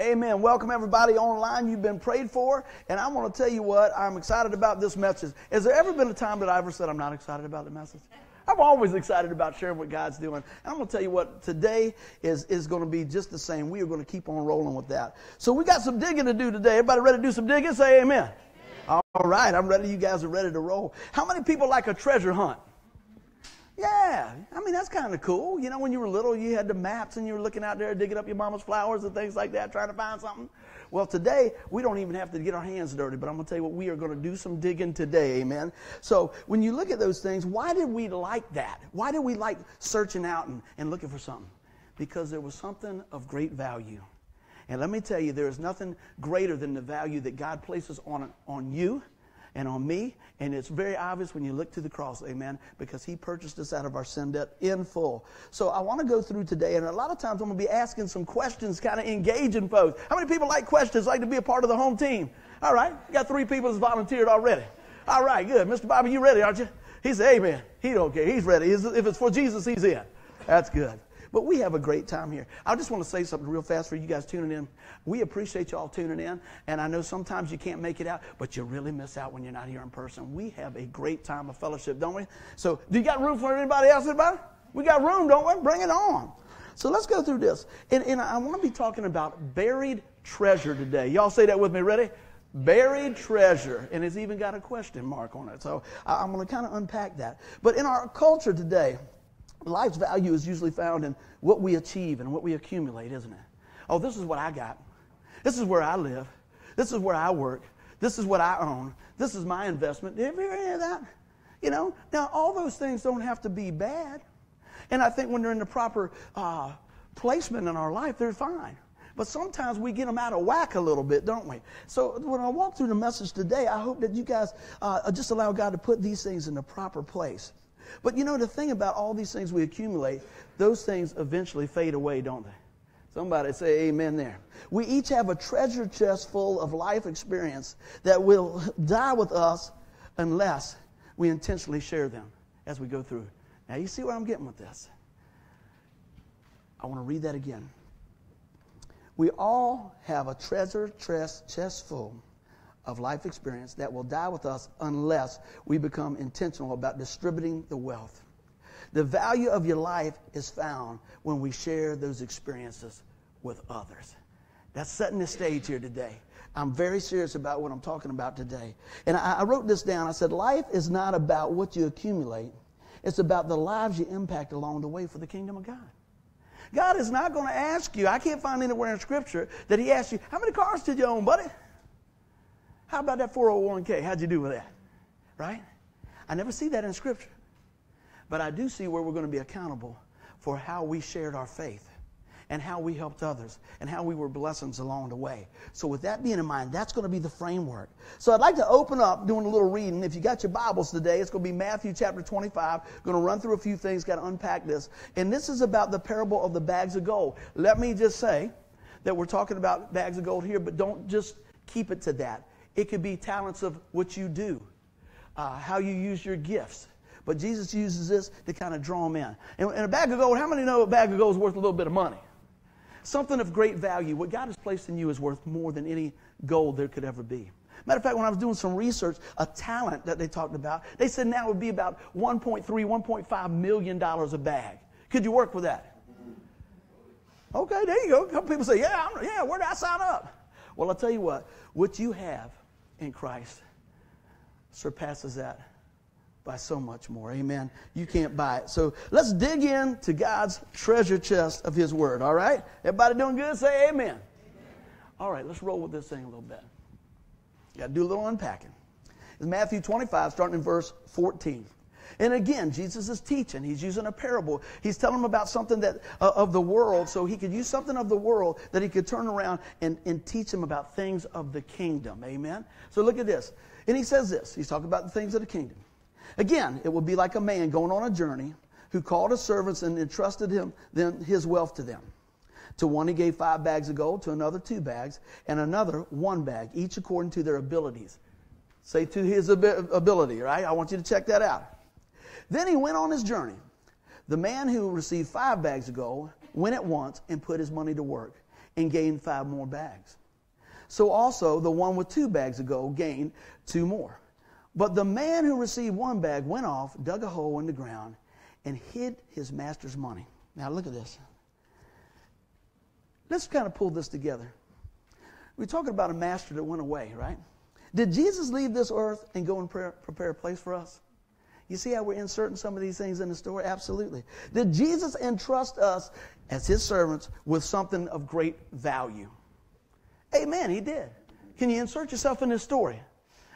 Amen. Welcome everybody online. You've been prayed for. And I want to tell you what, I'm excited about this message. Has there ever been a time that I ever said I'm not excited about the message? I'm always excited about sharing what God's doing. And I'm going to tell you what, today is, is going to be just the same. We are going to keep on rolling with that. So we got some digging to do today. Everybody ready to do some digging? Say amen. amen. All right, I'm ready. You guys are ready to roll. How many people like a treasure hunt? Yeah, I mean, that's kind of cool. You know, when you were little, you had the maps and you were looking out there digging up your mama's flowers and things like that, trying to find something. Well, today, we don't even have to get our hands dirty, but I'm going to tell you what, we are going to do some digging today, amen? So, when you look at those things, why did we like that? Why did we like searching out and, and looking for something? Because there was something of great value. And let me tell you, there is nothing greater than the value that God places on, on you and on me. And it's very obvious when you look to the cross, amen, because he purchased us out of our sin debt in full. So I want to go through today, and a lot of times I'm going to be asking some questions, kind of engaging folks. How many people like questions, like to be a part of the home team? All right, got three people that's volunteered already. All right, good. Mr. Bobby, you ready, aren't you? He said, Amen. He don't care. He's ready. If it's for Jesus, he's in. That's good. But we have a great time here. I just want to say something real fast for you guys tuning in. We appreciate you all tuning in, and I know sometimes you can't make it out, but you really miss out when you're not here in person. We have a great time of fellowship, don't we? So, do you got room for anybody else? Anybody? We got room, don't we? Bring it on. So let's go through this. And, and I want to be talking about buried treasure today. Y'all say that with me. Ready? Buried treasure. And it's even got a question mark on it. So I'm going to kind of unpack that. But in our culture today, Life's value is usually found in what we achieve and what we accumulate, isn't it? Oh, this is what I got. This is where I live. This is where I work. This is what I own. This is my investment. Did you hear any of that? You know, now all those things don't have to be bad. And I think when they're in the proper uh, placement in our life, they're fine. But sometimes we get them out of whack a little bit, don't we? So when I walk through the message today, I hope that you guys uh, just allow God to put these things in the proper place. But you know, the thing about all these things we accumulate, those things eventually fade away, don't they? Somebody say amen there. We each have a treasure chest full of life experience that will die with us unless we intentionally share them as we go through. Now, you see where I'm getting with this? I want to read that again. We all have a treasure chest, chest full of life experience that will die with us unless we become intentional about distributing the wealth. The value of your life is found when we share those experiences with others. That's setting the stage here today. I'm very serious about what I'm talking about today. And I, I wrote this down. I said, Life is not about what you accumulate, it's about the lives you impact along the way for the kingdom of God. God is not going to ask you, I can't find anywhere in Scripture that He asks you, How many cars did you own, buddy? How about that 401k? How'd you do with that? Right? I never see that in Scripture. But I do see where we're going to be accountable for how we shared our faith and how we helped others and how we were blessings along the way. So, with that being in mind, that's going to be the framework. So, I'd like to open up doing a little reading. If you got your Bibles today, it's going to be Matthew chapter 25. Going to run through a few things, got to unpack this. And this is about the parable of the bags of gold. Let me just say that we're talking about bags of gold here, but don't just keep it to that. It could be talents of what you do, uh, how you use your gifts. But Jesus uses this to kind of draw them in. And, and a bag of gold, how many know a bag of gold is worth a little bit of money? Something of great value. What God has placed in you is worth more than any gold there could ever be. Matter of fact, when I was doing some research, a talent that they talked about, they said now it would be about 1.3, 1.5 million dollars a bag. Could you work with that? Okay, there you go. A couple people say, yeah, I'm, yeah, where do I sign up? Well, I'll tell you what, what you have in Christ surpasses that by so much more. Amen. You can't buy it. So let's dig in to God's treasure chest of His Word. All right? Everybody doing good? Say amen. amen. All right, let's roll with this thing a little bit. Got to do a little unpacking. It's Matthew 25, starting in verse 14. And again, Jesus is teaching. He's using a parable. He's telling them about something that uh, of the world, so he could use something of the world that he could turn around and, and teach them about things of the kingdom. Amen. So look at this. And he says this. He's talking about the things of the kingdom. Again, it would be like a man going on a journey who called his servants and entrusted him then his wealth to them. To one he gave five bags of gold, to another two bags, and another one bag, each according to their abilities. Say to his ability, right? I want you to check that out. Then he went on his journey. The man who received five bags of gold went at once and put his money to work and gained five more bags. So also the one with two bags of gold gained two more. But the man who received one bag went off, dug a hole in the ground, and hid his master's money. Now look at this. Let's kind of pull this together. We're talking about a master that went away, right? Did Jesus leave this earth and go and prepare a place for us? You see how we're inserting some of these things in the story? Absolutely. Did Jesus entrust us as his servants with something of great value? Amen, he did. Can you insert yourself in this story?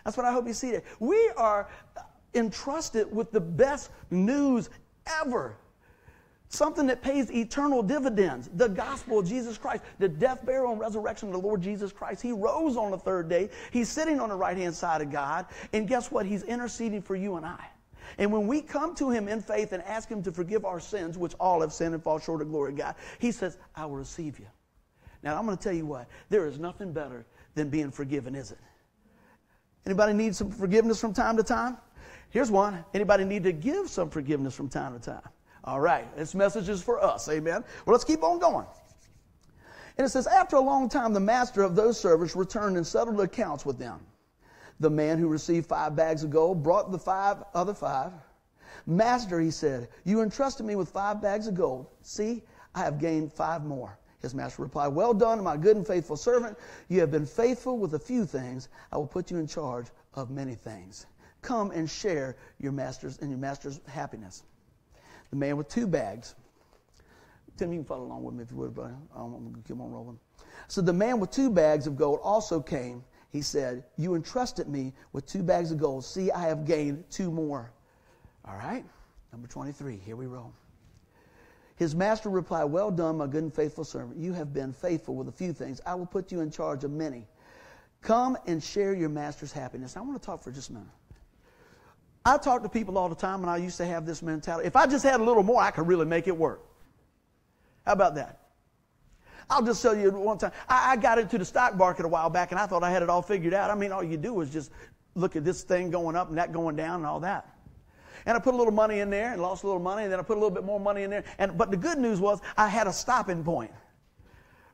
That's what I hope you see there. We are entrusted with the best news ever. Something that pays eternal dividends. The gospel of Jesus Christ, the death, burial, and resurrection of the Lord Jesus Christ. He rose on the third day. He's sitting on the right hand side of God. And guess what? He's interceding for you and I. And when we come to him in faith and ask him to forgive our sins, which all have sinned and fall short of glory of God, he says, I will receive you. Now, I'm going to tell you what, there is nothing better than being forgiven, is it? Anybody need some forgiveness from time to time? Here's one. Anybody need to give some forgiveness from time to time? All right. This message is for us. Amen. Well, let's keep on going. And it says, After a long time, the master of those servants returned and settled accounts with them. The man who received five bags of gold brought the five other five. Master, he said, you entrusted me with five bags of gold. See, I have gained five more. His master replied, Well done, my good and faithful servant. You have been faithful with a few things. I will put you in charge of many things. Come and share your master's and your master's happiness. The man with two bags. Tim, you can follow along with me if you would, but I'm going to keep on rolling. So the man with two bags of gold also came. He said, You entrusted me with two bags of gold. See, I have gained two more. All right? Number 23. Here we roll. His master replied, Well done, my good and faithful servant. You have been faithful with a few things. I will put you in charge of many. Come and share your master's happiness. I want to talk for just a minute. I talk to people all the time, and I used to have this mentality. If I just had a little more, I could really make it work. How about that? I'll just tell you one time. I, I got into the stock market a while back, and I thought I had it all figured out. I mean, all you do is just look at this thing going up and that going down and all that. And I put a little money in there and lost a little money, and then I put a little bit more money in there. And, but the good news was I had a stopping point.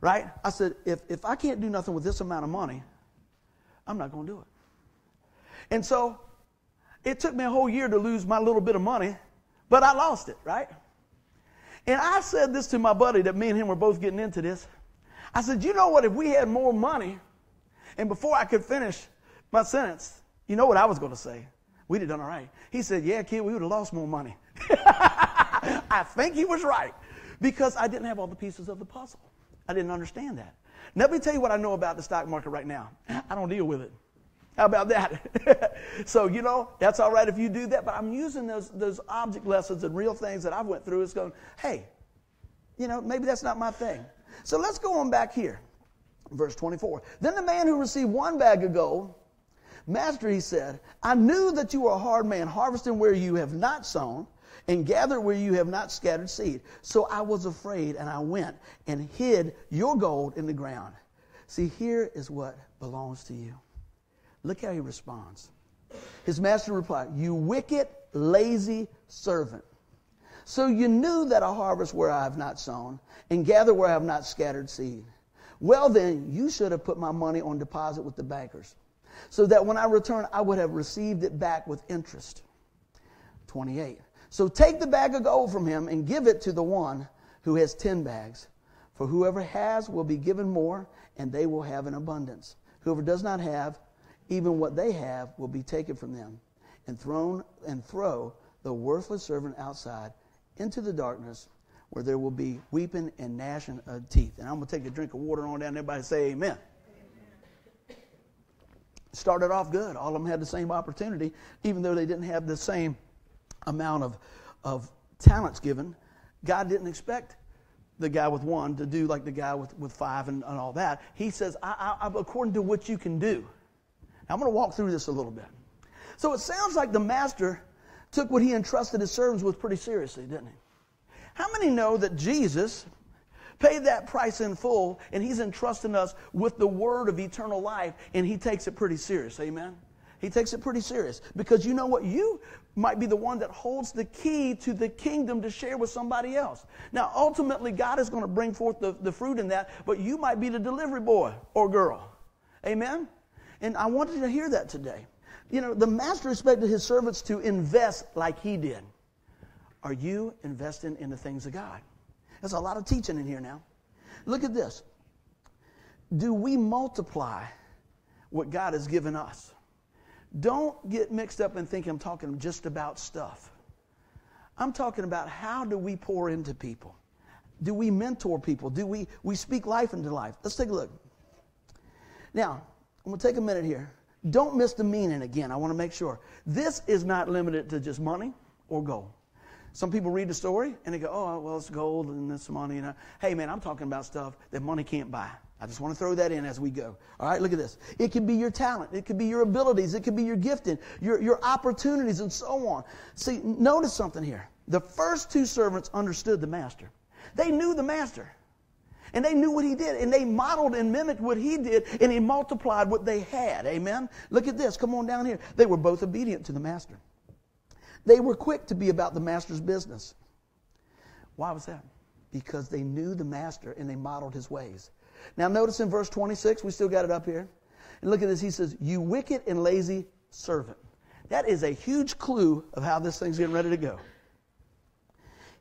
Right? I said, if, if I can't do nothing with this amount of money, I'm not going to do it. And so it took me a whole year to lose my little bit of money, but I lost it, right? And I said this to my buddy that me and him were both getting into this. I said, you know what? If we had more money, and before I could finish my sentence, you know what I was going to say? We'd have done all right. He said, Yeah, kid, we would have lost more money. I think he was right because I didn't have all the pieces of the puzzle. I didn't understand that. Now, let me tell you what I know about the stock market right now. I don't deal with it. How about that? so, you know, that's all right if you do that, but I'm using those, those object lessons and real things that I've went through as going, hey, you know, maybe that's not my thing. So let's go on back here. Verse 24. Then the man who received one bag of gold Master, he said, I knew that you are a hard man, harvesting where you have not sown and gathered where you have not scattered seed. So I was afraid and I went and hid your gold in the ground. See, here is what belongs to you. Look how he responds. His master replied, You wicked, lazy servant. So you knew that I harvest where I have not sown and gather where I have not scattered seed. Well, then, you should have put my money on deposit with the bankers so that when I return, I would have received it back with interest. 28. So take the bag of gold from him and give it to the one who has 10 bags. For whoever has will be given more, and they will have an abundance. Whoever does not have, even what they have will be taken from them and thrown and throw the worthless servant outside into the darkness where there will be weeping and gnashing of teeth. And I'm going to take a drink of water on down. Everybody say amen started off good. All of them had the same opportunity, even though they didn't have the same amount of, of talents given. God didn't expect the guy with one to do like the guy with, with five and, and all that. He says, I, I, according to what you can do. I'm going to walk through this a little bit. So it sounds like the master took what he entrusted his servants with pretty seriously, didn't he? How many know that Jesus paid that price in full, and He's entrusting us with the word of eternal life, and He takes it pretty serious. Amen? He takes it pretty serious because you know what? You might be the one that holds the key to the kingdom to share with somebody else. Now, ultimately, God is going to bring forth the, the fruit in that, but you might be the delivery boy or girl. Amen? And I wanted you to hear that today. You know, the master expected his servants to invest like he did. Are you investing in the things of God? There's a lot of teaching in here now. Look at this. Do we multiply what God has given us? Don't get mixed up and think I'm talking just about stuff. I'm talking about how do we pour into people? Do we mentor people? Do we, we speak life into life? Let's take a look. Now, I'm going to take a minute here. Don't miss the meaning again. I want to make sure. This is not limited to just money or gold. Some people read the story and they go, oh, well, it's gold and it's money. And I, hey, man, I'm talking about stuff that money can't buy. I just want to throw that in as we go. All right, look at this. It could be your talent. It could be your abilities. It could be your gifting, your, your opportunities, and so on. See, notice something here. The first two servants understood the master. They knew the master. And they knew what he did. And they modeled and mimicked what he did. And he multiplied what they had. Amen? Look at this. Come on down here. They were both obedient to the master. They were quick to be about the master's business. Why was that? Because they knew the master and they modeled his ways. Now, notice in verse 26, we still got it up here. And look at this. He says, You wicked and lazy servant. That is a huge clue of how this thing's getting ready to go.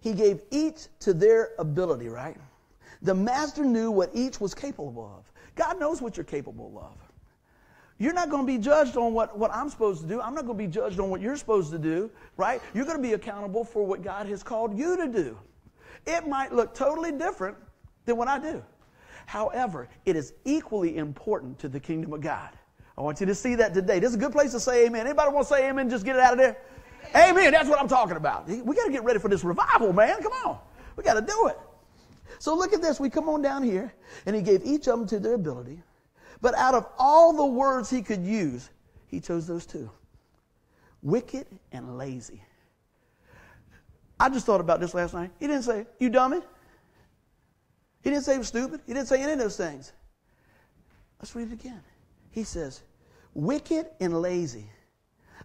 He gave each to their ability, right? The master knew what each was capable of. God knows what you're capable of. You're not going to be judged on what, what I'm supposed to do. I'm not going to be judged on what you're supposed to do, right? You're going to be accountable for what God has called you to do. It might look totally different than what I do. However, it is equally important to the kingdom of God. I want you to see that today. This is a good place to say amen. Anybody want to say amen? Just get it out of there. Amen. That's what I'm talking about. We got to get ready for this revival, man. Come on. We got to do it. So look at this. We come on down here, and he gave each of them to their ability. But out of all the words he could use, he chose those two wicked and lazy. I just thought about this last night. He didn't say, You dummy. He didn't say was stupid. He didn't say any of those things. Let's read it again. He says, wicked and lazy.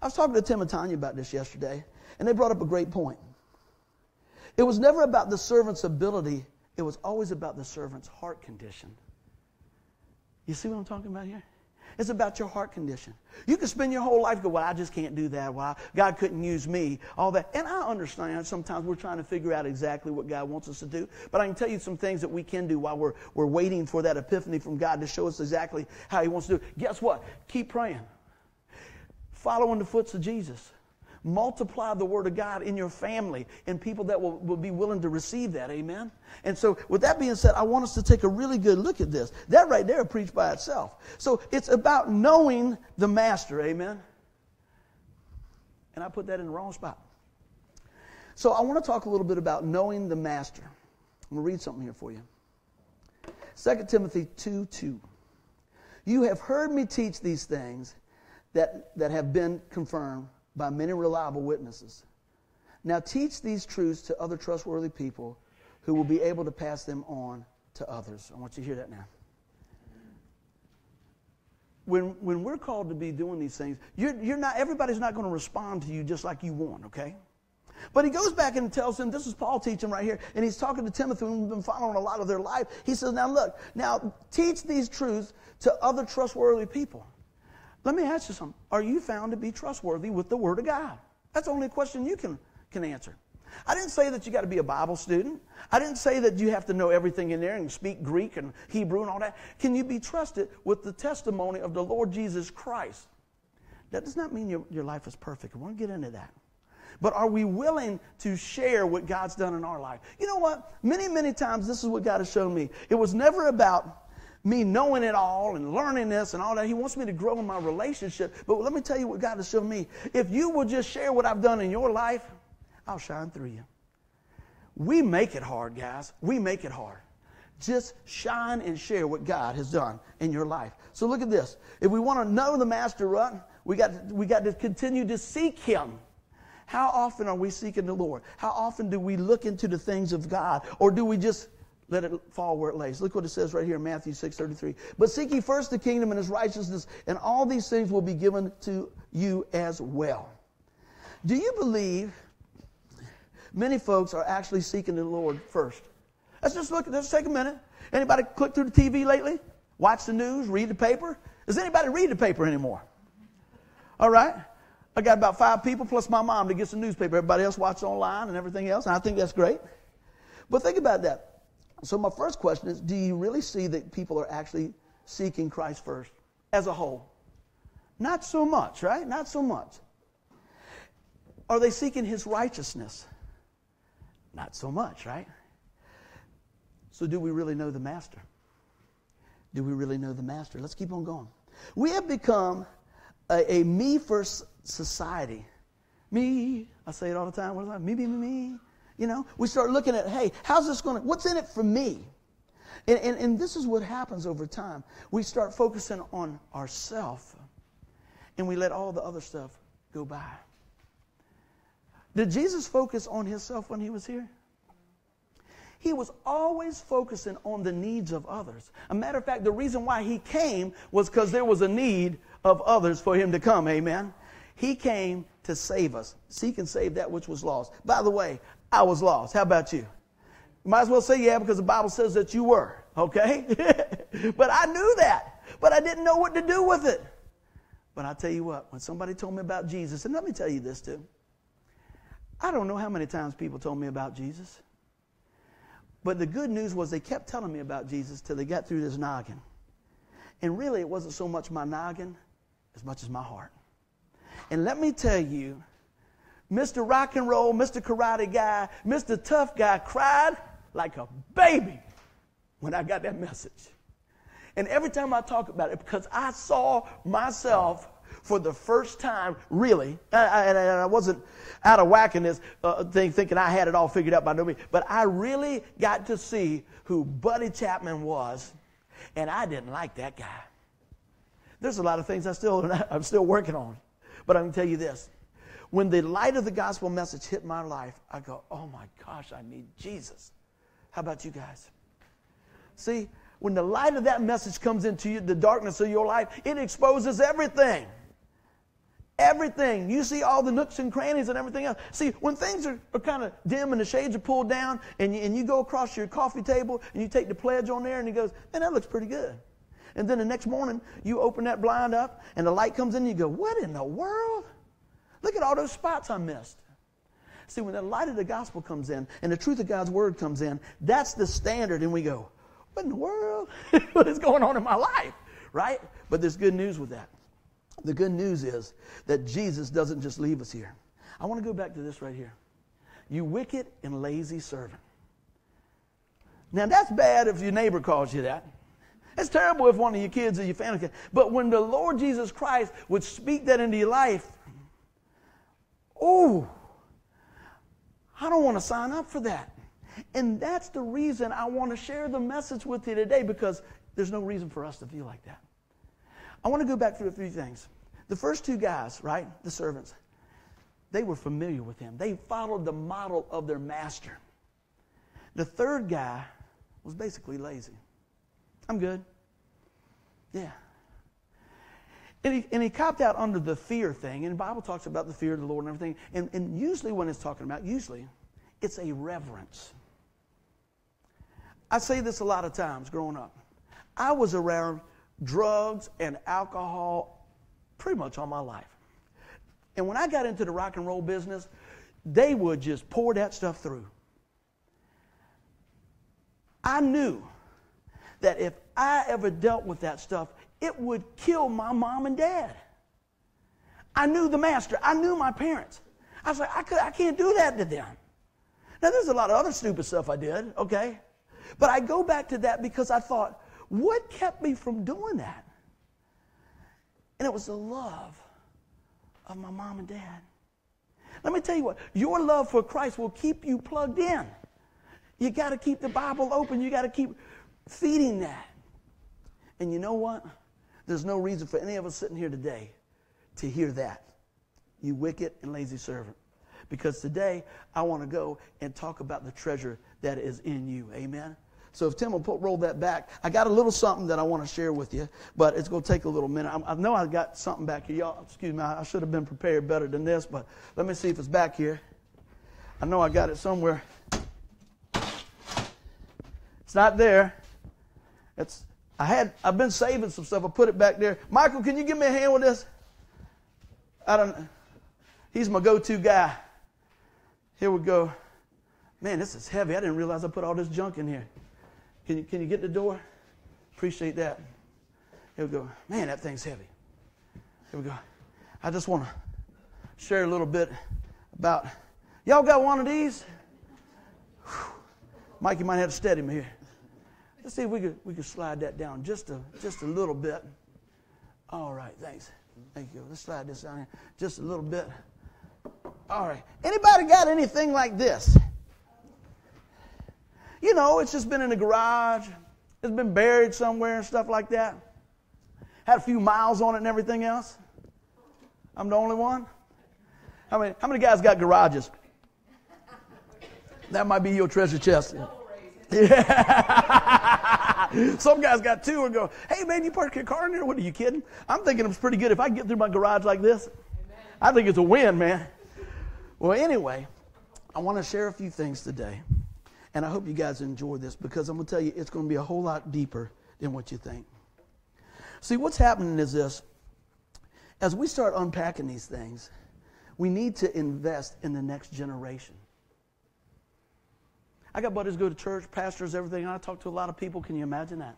I was talking to Tim and Tanya about this yesterday, and they brought up a great point. It was never about the servant's ability, it was always about the servant's heart condition. You see what I'm talking about here? It's about your heart condition. You can spend your whole life go, well, I just can't do that. Well, God couldn't use me. All that. And I understand sometimes we're trying to figure out exactly what God wants us to do. But I can tell you some things that we can do while we're, we're waiting for that epiphany from God to show us exactly how He wants to do it. Guess what? Keep praying. Follow in the footsteps of Jesus. Multiply the word of God in your family and people that will, will be willing to receive that. Amen. And so, with that being said, I want us to take a really good look at this. That right there preached by itself. So, it's about knowing the master. Amen. And I put that in the wrong spot. So, I want to talk a little bit about knowing the master. I'm going to read something here for you. 2 Timothy 2 2. You have heard me teach these things that, that have been confirmed by many reliable witnesses. Now teach these truths to other trustworthy people who will be able to pass them on to others. I want you to hear that now. When, when we're called to be doing these things, you're, you're not, everybody's not going to respond to you just like you want, okay? But he goes back and tells him, this is Paul teaching right here, and he's talking to Timothy, who's been following a lot of their life. He says, now look, now teach these truths to other trustworthy people. Let me ask you something. Are you found to be trustworthy with the Word of God? That's the only question you can, can answer. I didn't say that you got to be a Bible student. I didn't say that you have to know everything in there and speak Greek and Hebrew and all that. Can you be trusted with the testimony of the Lord Jesus Christ? That does not mean your, your life is perfect. Want to get into that. But are we willing to share what God's done in our life? You know what? Many, many times, this is what God has shown me. It was never about me knowing it all and learning this and all that. He wants me to grow in my relationship. But let me tell you what God has shown me. If you will just share what I've done in your life, I'll shine through you. We make it hard, guys. We make it hard. Just shine and share what God has done in your life. So look at this. If we want to know the master run, we got, we got to continue to seek him. How often are we seeking the Lord? How often do we look into the things of God? Or do we just let it fall where it lays. Look what it says right here in Matthew 6:33. But seek ye first the kingdom and his righteousness, and all these things will be given to you as well. Do you believe many folks are actually seeking the Lord first? Let's just look, let's take a minute. Anybody click through the TV lately? Watch the news, read the paper? Does anybody read the paper anymore? All right. I got about five people plus my mom that gets the newspaper. Everybody else watches online and everything else, and I think that's great. But think about that. So my first question is, do you really see that people are actually seeking Christ first as a whole? Not so much, right? Not so much. Are they seeking his righteousness? Not so much, right? So do we really know the master? Do we really know the master? Let's keep on going. We have become a, a me first society. Me, I say it all the time. What is that? Me, me, me, me. You know, we start looking at, hey, how's this going to, what's in it for me? And, and, and this is what happens over time. We start focusing on ourself and we let all the other stuff go by. Did Jesus focus on himself when he was here? He was always focusing on the needs of others. A matter of fact, the reason why he came was because there was a need of others for him to come. Amen. He came to save us. Seek and save that which was lost. By the way, I was lost. How about you? Might as well say yeah because the Bible says that you were. Okay? but I knew that. But I didn't know what to do with it. But I tell you what, when somebody told me about Jesus, and let me tell you this too. I don't know how many times people told me about Jesus. But the good news was they kept telling me about Jesus till they got through this noggin. And really, it wasn't so much my noggin as much as my heart. And let me tell you, Mr. Rock and Roll, Mr. Karate Guy, Mr. Tough Guy cried like a baby when I got that message. And every time I talk about it, because I saw myself for the first time, really, and I, wasn't out of whack in this uh, thing thinking I had it all figured out by no means, but I really got to see who Buddy Chapman was, and I didn't like that guy. There's a lot of things I still, I'm still working on, but I'm going to tell you this. When the light of the gospel message hit my life, I go, oh my gosh, I need Jesus. How about you guys? See, when the light of that message comes into you, the darkness of your life, it exposes everything. Everything. You see all the nooks and crannies and everything else. See, when things are, are kind of dim and the shades are pulled down and you, and you go across your coffee table and you take the pledge on there and he goes, man, that looks pretty good. And then the next morning, you open that blind up and the light comes in and you go, what in the world? Look at all those spots I missed. See, when the light of the gospel comes in and the truth of God's word comes in, that's the standard. And we go, what in the world? what is going on in my life? Right? But there's good news with that. The good news is that Jesus doesn't just leave us here. I want to go back to this right here. You wicked and lazy servant. Now, that's bad if your neighbor calls you that. It's terrible if one of your kids or your family can. But when the Lord Jesus Christ would speak that into your life, oh, I don't want to sign up for that. And that's the reason I want to share the message with you today because there's no reason for us to feel like that. I want to go back through a few things. The first two guys, right, the servants, they were familiar with him. They followed the model of their master. The third guy was basically lazy. I'm good. Yeah. And he, and he copped out under the fear thing. And the Bible talks about the fear of the Lord and everything. And, and usually, when it's talking about, usually, it's a reverence. I say this a lot of times growing up. I was around drugs and alcohol pretty much all my life. And when I got into the rock and roll business, they would just pour that stuff through. I knew that if I ever dealt with that stuff, it would kill my mom and dad. I knew the master. I knew my parents. I was like, I, could, I can't do that to them. Now, there's a lot of other stupid stuff I did, okay? But I go back to that because I thought, what kept me from doing that? And it was the love of my mom and dad. Let me tell you what, your love for Christ will keep you plugged in. You got to keep the Bible open. You got to keep feeding that. And you know what? There's no reason for any of us sitting here today to hear that. You wicked and lazy servant. Because today I want to go and talk about the treasure that is in you. Amen. So if Tim will put, roll that back, I got a little something that I want to share with you, but it's going to take a little minute. I, I know I got something back here. Y'all, excuse me, I, I should have been prepared better than this, but let me see if it's back here. I know I got it somewhere. It's not there. It's I had I've been saving some stuff. I put it back there. Michael, can you give me a hand with this? I don't. He's my go-to guy. Here we go. Man, this is heavy. I didn't realize I put all this junk in here. Can you, can you get the door? Appreciate that. Here we go. Man, that thing's heavy. Here we go. I just want to share a little bit about. Y'all got one of these? Whew. Mike, you might have to steady me here. Let's see if we could we could slide that down just a just a little bit. All right, thanks. Thank you. Let's slide this down here just a little bit. All right. Anybody got anything like this? You know, it's just been in the garage. It's been buried somewhere and stuff like that. Had a few miles on it and everything else. I'm the only one. How many, how many guys got garages? That might be your treasure chest. Yeah. Some guys got two and go, hey man, you park your car in there? What are you kidding? I'm thinking it's pretty good if I get through my garage like this. I think it's a win, man. Well, anyway, I want to share a few things today. And I hope you guys enjoy this because I'm going to tell you it's going to be a whole lot deeper than what you think. See, what's happening is this as we start unpacking these things, we need to invest in the next generation. I got buddies go to church, pastors, everything. I talk to a lot of people. Can you imagine that?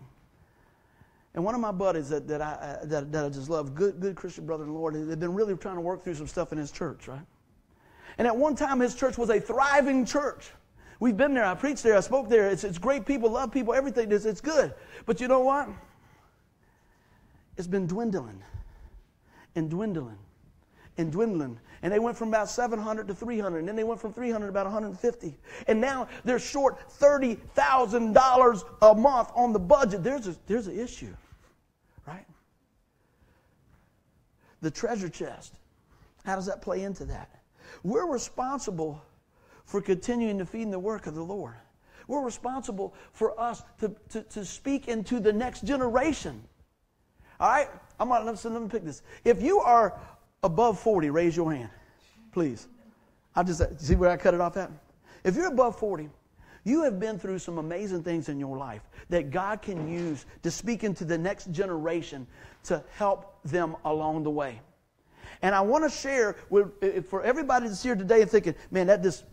And one of my buddies that, that, I, uh, that, that I just love, good, good Christian brother in the Lord, they've been really trying to work through some stuff in his church, right? And at one time, his church was a thriving church. We've been there. I preached there. I spoke there. It's, it's great people, love people, everything. It's, it's good. But you know what? It's been dwindling and dwindling and dwindling. And they went from about 700 to 300, and then they went from 300 to about 150. And now they're short $30,000 a month on the budget. There's, a, there's an issue, right? The treasure chest. How does that play into that? We're responsible for continuing to feed the work of the Lord. We're responsible for us to, to, to speak into the next generation. All right? I'm gonna, let me pick this. If you are above 40, raise your hand, please. I just see where I cut it off at. If you're above 40, you have been through some amazing things in your life that God can use to speak into the next generation to help them along the way. And I want to share with, for everybody that's here today and thinking, man, that just,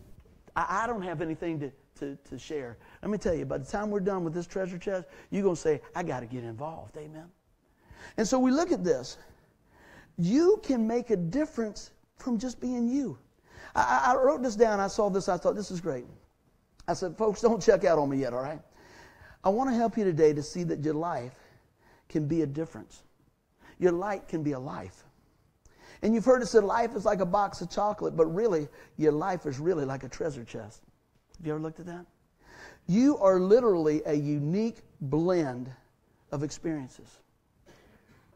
I, I don't have anything to, to, to share. Let me tell you, by the time we're done with this treasure chest, you're going to say, I got to get involved. Amen. And so we look at this. You can make a difference from just being you. I, I wrote this down. I saw this. I thought, this is great. I said, folks, don't check out on me yet, all right? I want to help you today to see that your life can be a difference. Your light can be a life. And you've heard it said life is like a box of chocolate, but really, your life is really like a treasure chest. Have you ever looked at that? You are literally a unique blend of experiences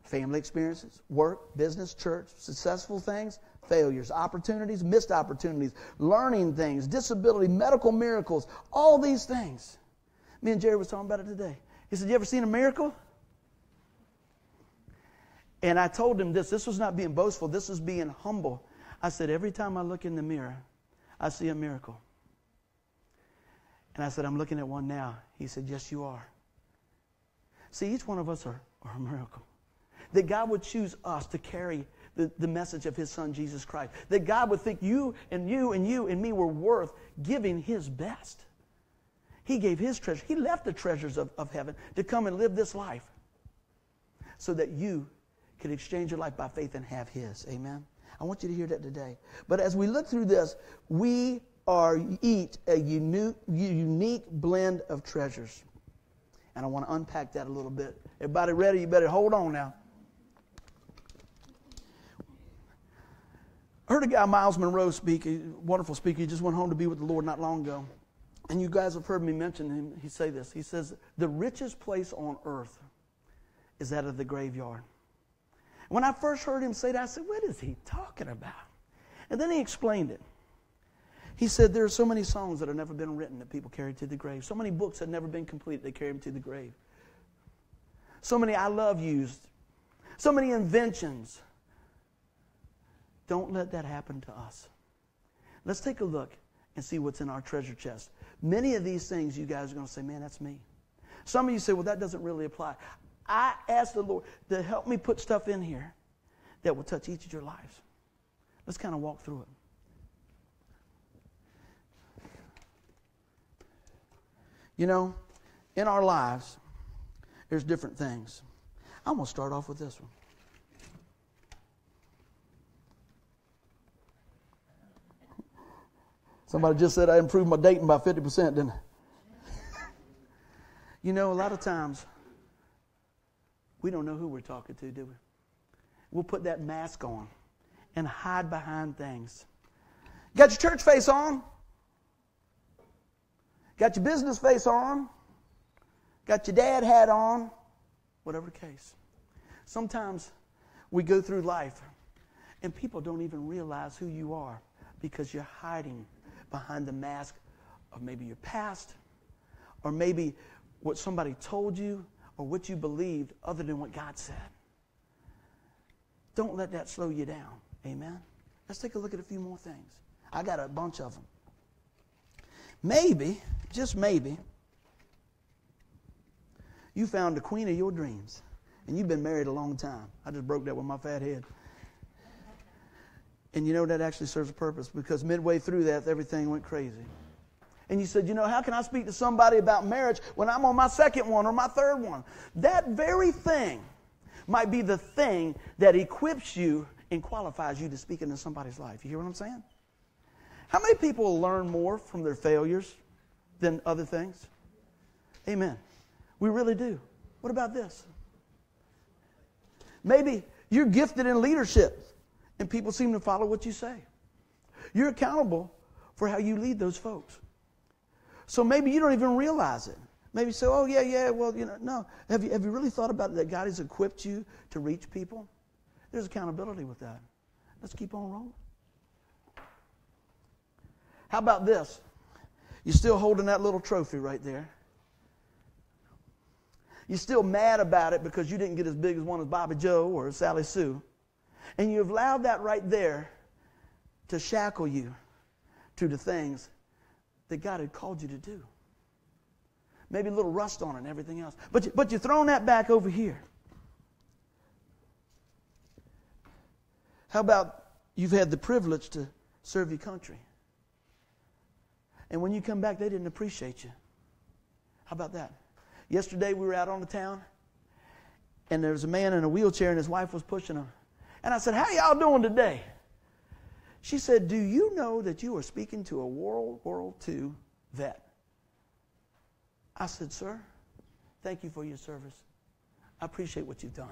family experiences, work, business, church, successful things, failures, opportunities, missed opportunities, learning things, disability, medical miracles, all these things. Me and Jerry was talking about it today. He said, You ever seen a miracle? And I told him this. This was not being boastful, this was being humble. I said, Every time I look in the mirror, I see a miracle. And I said, I'm looking at one now. He said, Yes, you are. See, each one of us are, are a miracle. That God would choose us to carry the, the message of His Son, Jesus Christ. That God would think you and you and you and me were worth giving His best. He gave His treasure. He left the treasures of, of heaven to come and live this life so that you could exchange your life by faith and have His. Amen? I want you to hear that today. But as we look through this, we are eat a unique, unique blend of treasures. And I want to unpack that a little bit. Everybody ready? You better hold on now. Heard a guy, Myles Munroe, speak, a wonderful speaker. He just went home to be with the Lord not long ago. And you guys have heard me mention him. He say this. He says, the richest place on earth is that of the graveyard. When I first heard him say that, I said, what is he talking about? And then he explained it. He said there are so many songs that have never been written that people carry to the grave. So many books that have never been completed, they carry them to the grave. So many I love used. So many inventions. Don't let that happen to us. Let's take a look and see what's in our treasure chest. Many of these things you guys are going to say, man, that's me. Some of you say, well, that doesn't really apply. I ask the Lord to help me put stuff in here that will touch each of your lives. Let's kind of walk through it. You know, in our lives, there's different things. I'm going to start off with this one. Somebody just said I improved my dating by 50%, didn't I? you know, a lot of times we don't know who we're talking to, do we? We'll put that mask on and hide behind things. Got your church face on? Got your business face on? Got your dad hat on? Whatever the case. Sometimes we go through life and people don't even realize who you are because you're hiding behind the mask of maybe your past or maybe what somebody told you or what you believed other than what God said. Don't let that slow you down. Amen. Let's take a look at a few more things. I got a bunch of them. Maybe, just maybe, you found the queen of your dreams and you've been married a long time. I just broke that with my fat head. And you know that actually serves a purpose because midway through that, everything went crazy. And you said, you know, how can I speak to somebody about marriage when I'm on my second one or my third one? That very thing might be the thing that equips you and qualifies you to speak into somebody's life. You hear what I'm saying? How many people learn more from their failures than other things? Amen. We really do. What about this? Maybe you're gifted in leadership and people seem to follow what you say. You're accountable for how you lead those folks. So maybe you don't even realize it. Maybe say, oh, yeah, yeah, well, you know, no. Have you, have you really thought about that God has equipped you to reach people? There's accountability with that. Let's keep on rolling. How about this? You're still holding that little trophy right there. You're still mad about it because you didn't get as big as one as Bobby Joe or Sally Sue. And you've allowed that right there to shackle you to the things that God had called you to do. Maybe a little rust on it and everything else. But, you, but you're throwing that back over here. How about you've had the privilege to serve your country? And when you come back, they didn't appreciate you. How about that? Yesterday, we were out on the town, and there was a man in a wheelchair, and his wife was pushing him. And I said, How y'all doing today? She said, Do you know that you are speaking to a World War II vet? I said, Sir, thank you for your service. I appreciate what you've done.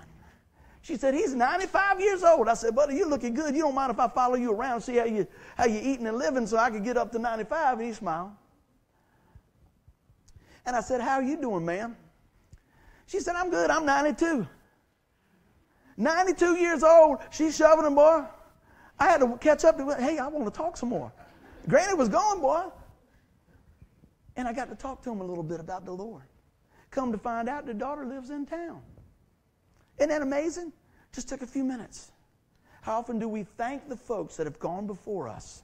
She said, He's 95 years old. I said, Buddy, you're looking good. You don't mind if I follow you around, see how, you, how you're eating and living so I can get up to 95? And he smiled. And I said, How are you doing, ma'am? She said, I'm good. I'm 92. 92 years old. She's shoving him, boy. I had to catch up to, hey, I want to talk some more. Granny was gone, boy. And I got to talk to him a little bit about the Lord. Come to find out, the daughter lives in town. Isn't that amazing? Just took a few minutes. How often do we thank the folks that have gone before us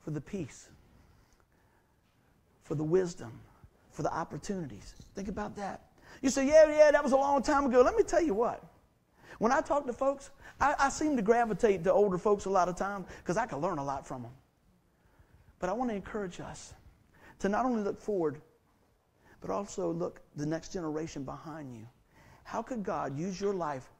for the peace, for the wisdom, for the opportunities? Think about that. You say, yeah, yeah, that was a long time ago. Let me tell you what. When I talk to folks, I, I seem to gravitate to older folks a lot of times because I can learn a lot from them. But I want to encourage us to not only look forward, but also look the next generation behind you. How could God use your life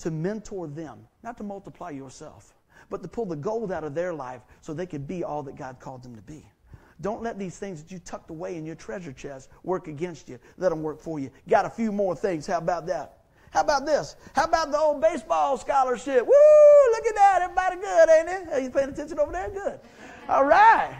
to mentor them, not to multiply yourself, but to pull the gold out of their life so they could be all that God called them to be? Don't let these things that you tucked away in your treasure chest work against you. Let them work for you. Got a few more things. How about that? How about this? How about the old baseball scholarship? Woo! Look at that. Everybody good, ain't it? Are you paying attention over there? Good. All right.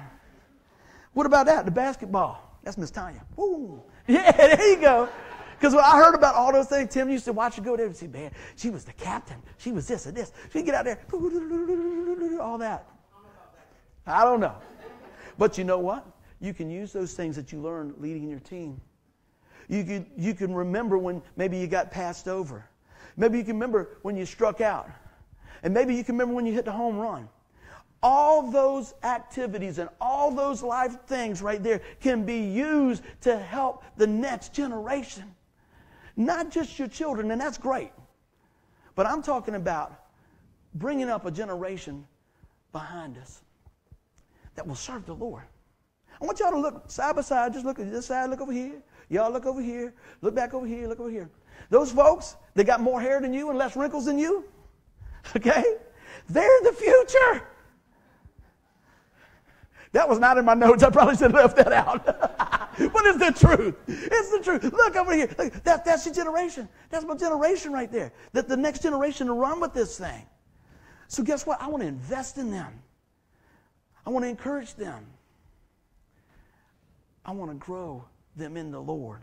What about that? The basketball. That's Miss Tanya. Woo! Yeah, there you go. Because when I heard about all those things, Tim used to watch her go there and say, man, she was the captain. She was this and this. She'd get out there, all that. I don't know. But you know what? You can use those things that you learn leading your team. You can, you can remember when maybe you got passed over. Maybe you can remember when you struck out. And maybe you can remember when you hit the home run. All those activities and all those life things right there can be used to help the next generation. Not just your children, and that's great. But I'm talking about bringing up a generation behind us that will serve the Lord. I want y'all to look side by side. Just look at this side, look over here. Y'all look over here. Look back over here, look over here. Those folks that got more hair than you and less wrinkles than you, okay? They're the future. That was not in my notes. I probably should have left that out. but it's the truth. It's the truth. Look over here. Look, that, that's your generation. That's my generation right there. That the next generation to run with this thing. So guess what? I want to invest in them. I want to encourage them. I want to grow them in the Lord.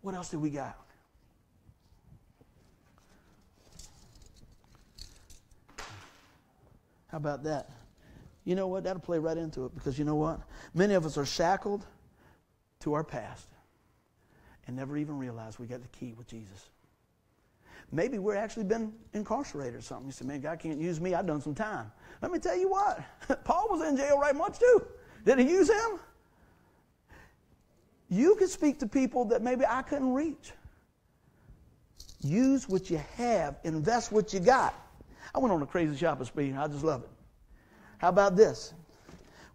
What else do we got? How about that? You know what? That'll play right into it because you know what? Many of us are shackled to our past and never even realize we got the key with Jesus. Maybe we're actually been incarcerated or something. You say, man, God can't use me. I've done some time. Let me tell you what. Paul was in jail right much too. Did he use him? You can speak to people that maybe I couldn't reach. Use what you have, invest what you got. I went on a crazy shopping spree. I just love it. How about this?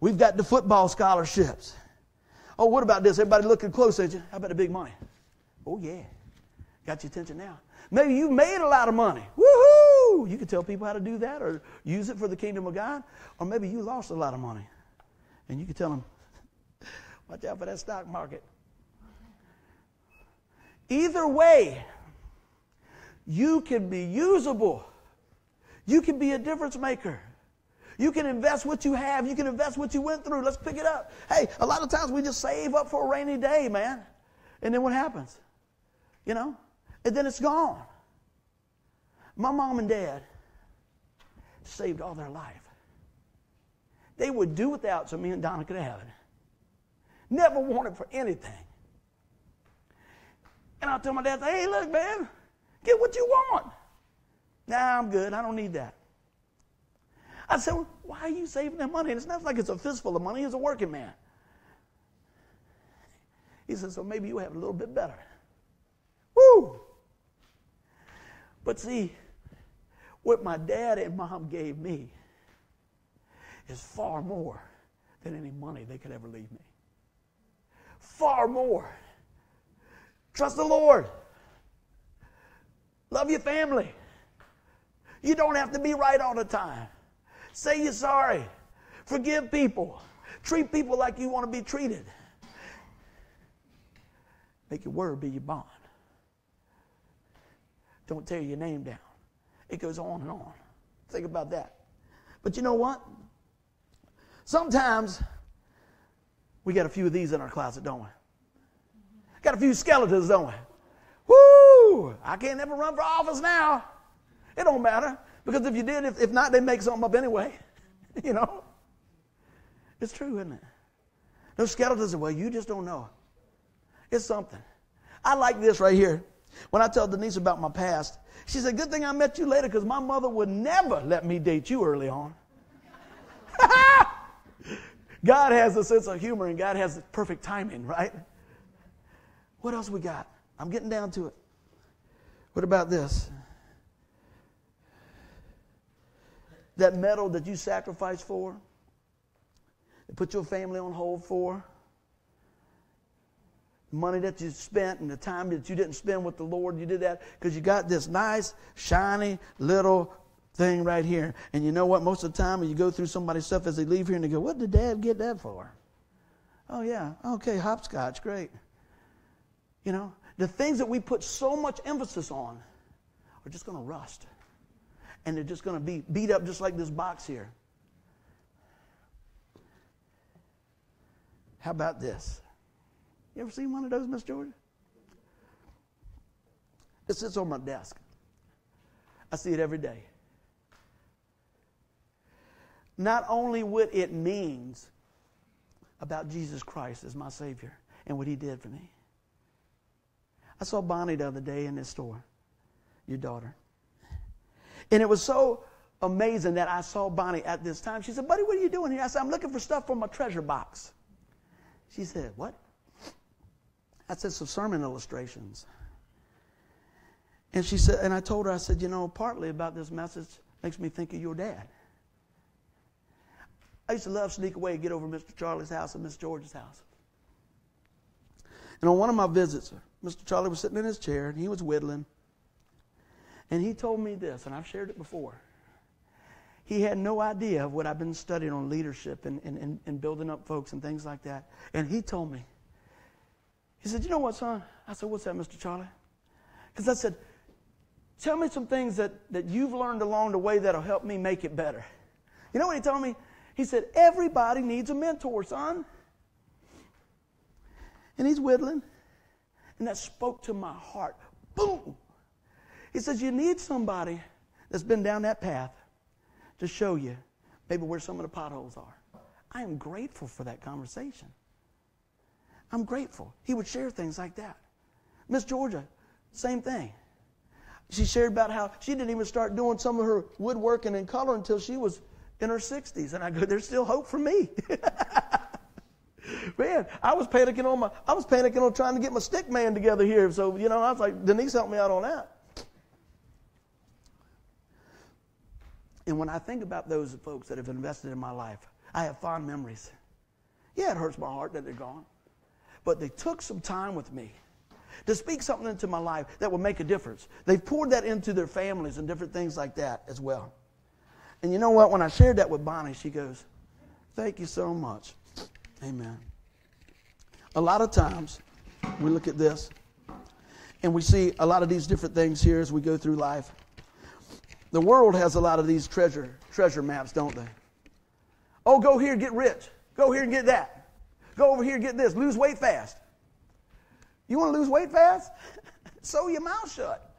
We've got the football scholarships. Oh, what about this? Everybody looking close at you. How about the big money? Oh, yeah. Got your attention now. Maybe you made a lot of money. Woohoo! You can tell people how to do that or use it for the kingdom of God. Or maybe you lost a lot of money. And you can tell them, watch out for that stock market. Either way, you can be usable. You can be a difference maker. You can invest what you have. You can invest what you went through. Let's pick it up. Hey, a lot of times we just save up for a rainy day, man. And then what happens? You know? And then it's gone. My mom and dad saved all their life. They would do without so me and Donna could have it. Never wanted for anything. And I'll tell my dad, hey, look, man, get what you want. Nah, I'm good. I don't need that. I said, well, why are you saving that money? And it's not like it's a fistful of money. He's a working man. He said, so maybe you have a little bit better. Woo! But see, what my dad and mom gave me is far more than any money they could ever leave me. Far more. Trust the Lord. Love your family. You don't have to be right all the time. Say you're sorry. Forgive people. Treat people like you want to be treated. Make your word be your bond. Don't tear your name down. It goes on and on. Think about that. But you know what? Sometimes we got a few of these in our closet, don't we? Got a few skeletons, don't we? Woo! I can't ever run for office now. It don't matter. Because if you did, if, if not, they make something up anyway. you know? It's true, isn't it? Those skeletons well, you just don't know. It's something. I like this right here. When I tell Denise about my past, she said, Good thing I met you later because my mother would never let me date you early on. God has a sense of humor and God has perfect timing, right? What else we got? I'm getting down to it. What about this? That medal that you sacrificed for, that put your family on hold for, money that you spent and the time that you didn't spend with the Lord, you did that because you got this nice, shiny little thing right here. And you know what? Most of the time when you go through somebody's stuff as they leave here and they go, What did dad get that for? Oh, yeah. Okay, hopscotch, great. You know, the things that we put so much emphasis on are just going to rust and they're just going to be beat up just like this box here. How about this? You ever seen one of those, Miss Georgia? It sits on my desk. I see it every day. not only what it means about Jesus Christ as my Savior and what He did for me. I saw Bonnie the other day in this store, your daughter. And it was so amazing that I saw Bonnie at this time. She said, Buddy, what are you doing here? I said, I'm looking for stuff for my treasure box. She said, What? I said, Some sermon illustrations. And she said, and I told her, I said, You know, partly about this message makes me think of your dad. I used to love sneak away and get over Mr. Charlie's house and Miss George's house. And on one of my visits, Mr. Charlie was sitting in his chair and he was whittling. And he told me this, and I've shared it before. He had no idea of what I've been studying on leadership and, and, and, building up folks and things like that. And he told me, he said, You know what, son? I said, What's that, Mr. Charlie? Because I said, Tell me some things that, that you've learned along the way that'll help me make it better. You know what he told me? He said, Everybody needs a mentor, son. And he's whittling. And that spoke to my heart. Boom! He says, You need somebody that's been down that path to show you maybe where some of the potholes are. I am grateful for that conversation. I'm grateful. He would share things like that. Miss Georgia, same thing. She shared about how she didn't even start doing some of her woodworking and color until she was in her 60s. And I go, there's still hope for me. man, I was panicking on my, I was panicking on trying to get my stick man together here. So, you know, I was like, Denise helped me out on that. And when I think about those folks that have invested in my life, I have fond memories. Yeah, it hurts my heart that they're gone. But they took some time with me to speak something into my life that would make a difference. They've poured that into their families and different things like that as well. And you know what? When I shared that with Bonnie, she goes, Thank you so much. Amen. A lot of times, we look at this and we see a lot of these different things here as we go through life. The world has a lot of these treasure, treasure maps, don't they? Oh, go here, get rich. Go here and get that. Go over here, get this. Lose weight fast. You want to lose weight fast? Sew your mouth shut.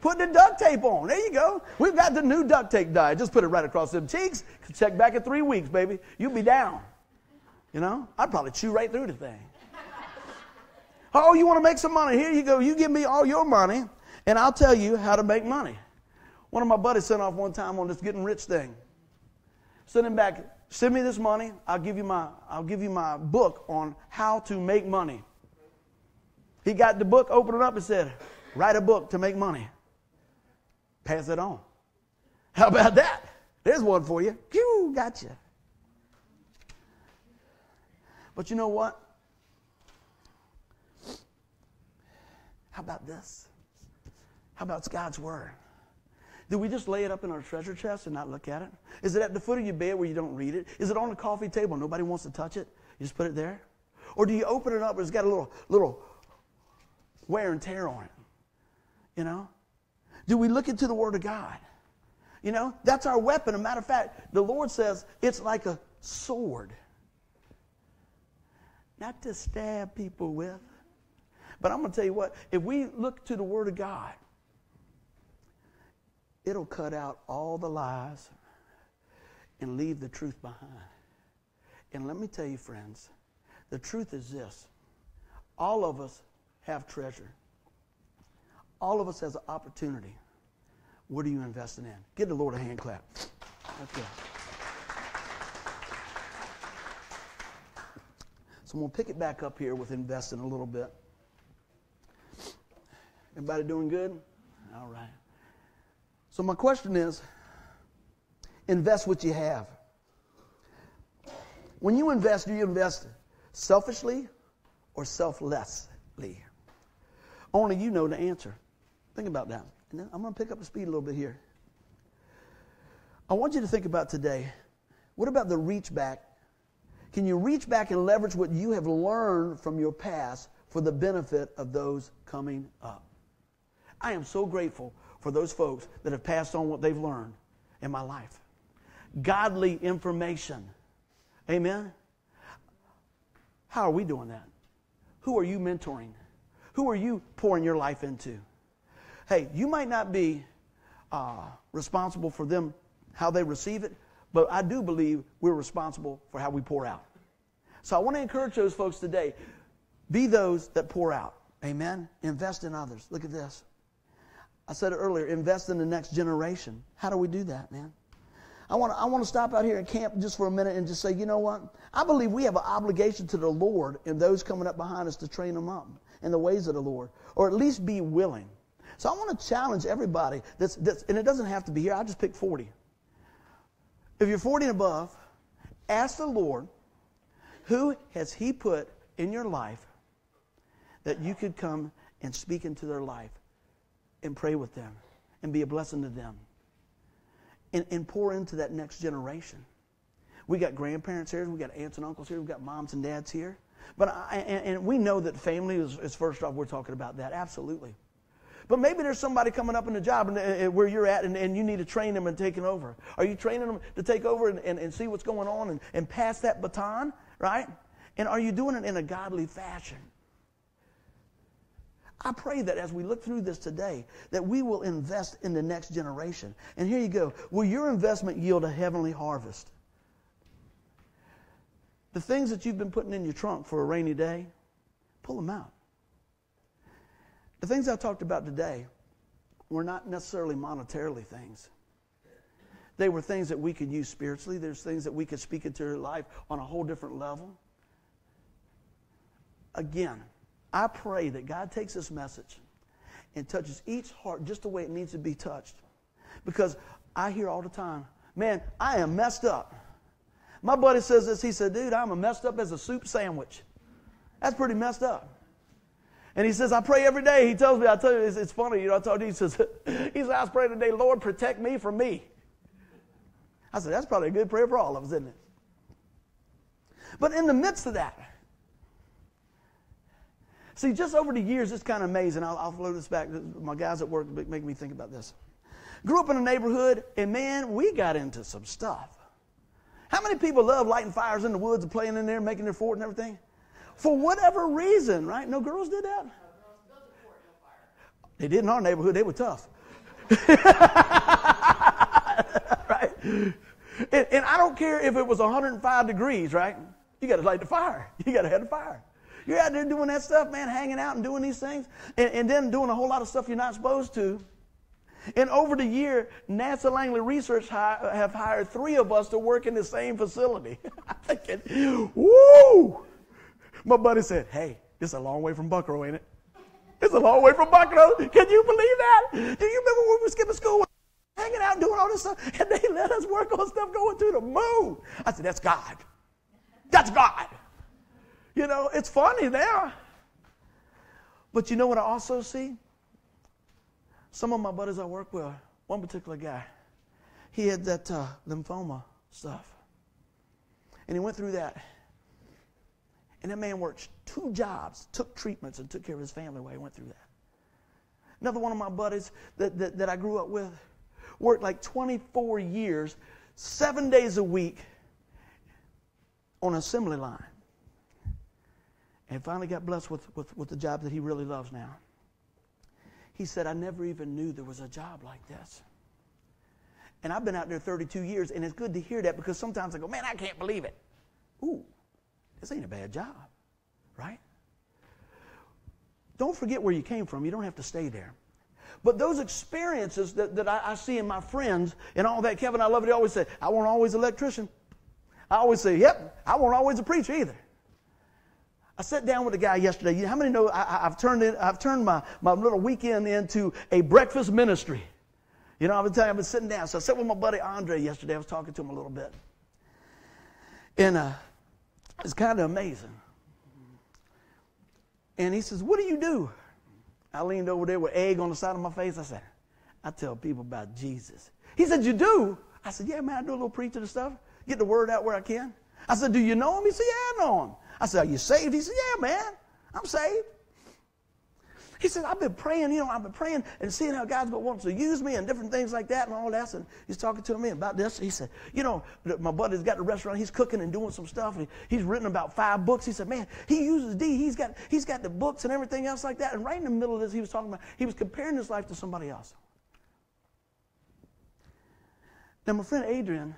Put the duct tape on. There you go. We've got the new duct tape diet. Just put it right across them cheeks. Check back in three weeks, baby. You'll be down. You know? I'd probably chew right through the thing. Oh, you want to make some money? Here you go. You give me all your money, and I'll tell you how to make money. One of my buddies sent off one time on this getting rich thing. Sent him back, send me this money. I'll give you my, I'll give you my book on how to make money. He got the book, opened it up, and said, Write a book to make money. Pass it on. How about that? There's one for you. Phew, gotcha. But you know what? How about this? How about God's Word? Do we just lay it up in our treasure chest and not look at it? Is it at the foot of your bed where you don't read it? Is it on the coffee table? Nobody wants to touch it. You just put it there? Or do you open it up it's got a little, little wear and tear on it? You know? Do we look into the Word of God? You know, that's our weapon. As a matter of fact, the Lord says it's like a sword. Not to stab people with. But I'm going to tell you what, if we look to the Word of God, it'll cut out all the lies and leave the truth behind. And let me tell you, friends, the truth is this all of us have treasure. All of us has an opportunity. What are you investing in? Give the Lord a hand clap. Good. So I'm going to pick it back up here with investing a little bit. Everybody doing good? All right. So my question is invest what you have. When you invest, do you invest selfishly or selflessly? Only you know the answer. Think about that. And then I'm going to pick up the speed a little bit here. I want you to think about today. What about the reach back? Can you reach back and leverage what you have learned from your past for the benefit of those coming up? I am so grateful for those folks that have passed on what they've learned in my life. Godly information. Amen? How are we doing that? Who are you mentoring? Who are you pouring your life into? Hey, you might not be uh, responsible for them, how they receive it, but I do believe we're responsible for how we pour out. So I want to encourage those folks today be those that pour out. Amen. Invest in others. Look at this. I said it earlier invest in the next generation. How do we do that, man? I want, to, I want to stop out here in camp just for a minute and just say, you know what? I believe we have an obligation to the Lord and those coming up behind us to train them up in the ways of the Lord, or at least be willing. So I want to challenge everybody that's, that's and it doesn't have to be here. I just picked 40. If you're 40 and above, ask the Lord, who has He put in your life that you could come and speak into their life and pray with them and be a blessing to them and, and pour into that next generation. We got grandparents here, we got aunts and uncles here, we got moms and dads here. But I, and, and, we know that family is, is, first off. We're talking about that absolutely. But maybe there's somebody coming up in the job and, and where you're at, and, and, you need to train them and take it over. Are you training them to take over and, see what's going on and, and pass that baton, right? And are you doing it in a godly fashion? I pray that as we look through this today, that we will invest in the next generation. And here you go. Will your investment yield a heavenly harvest? The things that you've been putting in your trunk for a rainy day, pull them out. The things I talked about today were not necessarily monetarily things. They were things that we could use spiritually. There's things that we could speak into your life on a whole different level. Again, I pray that God takes this message and touches each heart just the way it needs to be touched. Because I hear all the time, man, I am messed up. My buddy says this. He said, dude, I'm a messed up as a soup sandwich. That's pretty messed up. And he says, I pray every day. He tells me, I tell you, it's, it's funny. You know, I told you, he says, he says, I pray today, Lord, protect me from me. I said, that's probably a good prayer for all of us, isn't it? But in the midst of that, See, just over the years, it's kind of amazing. I'll, I'll flow this back. My guys at work make me think about this. Grew up in a neighborhood, and man, we got into some stuff. How many people love lighting fires in the woods and playing in there, making their fort and everything? For whatever reason, right? No girls did that? They did in our neighborhood. They were tough. right? And, and, I don't care if it was 105 degrees, right? You got to light the fire. You got to have the fire. You're out there doing that stuff, man, hanging out and doing these things, and, and then doing a whole lot of stuff you're not supposed to. And over the year, NASA Langley Research hi- have hired three of us to work in the same facility. Thinking, woo! My buddy said, hey, it's a long way from Buckroe, ain't it? It's a long way from Buckroe. Can you believe that? Do you remember when we were skipping school? Hanging out and doing all this stuff, and they let us work on stuff going to the moon. I said, that's God. That's God. You know, it's funny now. But you know what I also see? Some of my buddies I work with, one particular guy, he had that uh, lymphoma stuff. And he went through that. And that man worked two jobs, took treatments, and took care of his family while he went through that. Another one of my buddies that, that, that I grew up with worked like 24 years, seven days a week on an assembly line and finally got blessed with, with, with the job that he really loves now. He said, I never even knew there was a job like this. And I've been out there 32 years, and it's good to hear that because sometimes I go, man, I can't believe it. Ooh, this ain't a bad job, right? Don't forget where you came from. You don't have to stay there. But those experiences that, that I, I see in my friends and all that, Kevin, I love it. He always say, I won't always electrician. I always say, yep, I won't always a preacher either. I sat down with a guy yesterday. How many know I, have turned, in, I've turned my, my little weekend into a breakfast ministry? You know, I've been telling you, I've been sitting down. So I sat with my buddy Andre yesterday. I was talking to him a little bit. And uh, it's kind of amazing. And he says, What do you do? I leaned over there with egg on the side of my face. I said, I tell people about Jesus. He said, You do? I said, Yeah, man, I do a little preaching and stuff. Get the word out where I can. I said, Do you know him? He said, Yeah, I know him. I said, Are you saved? He said, Yeah, man, I'm saved. He said, I've been praying, you know, I've been praying and seeing how God's been wanting to use me and different things like that and all that. And he's talking to me about this. He said, You know, my buddy's got the restaurant, he's cooking and doing some stuff, and he's written about five books. He said, Man, he uses D, he's got, he's got the books and everything else like that. And right in the middle of this, he was talking about, he was comparing his life to somebody else. Now, my friend Adrian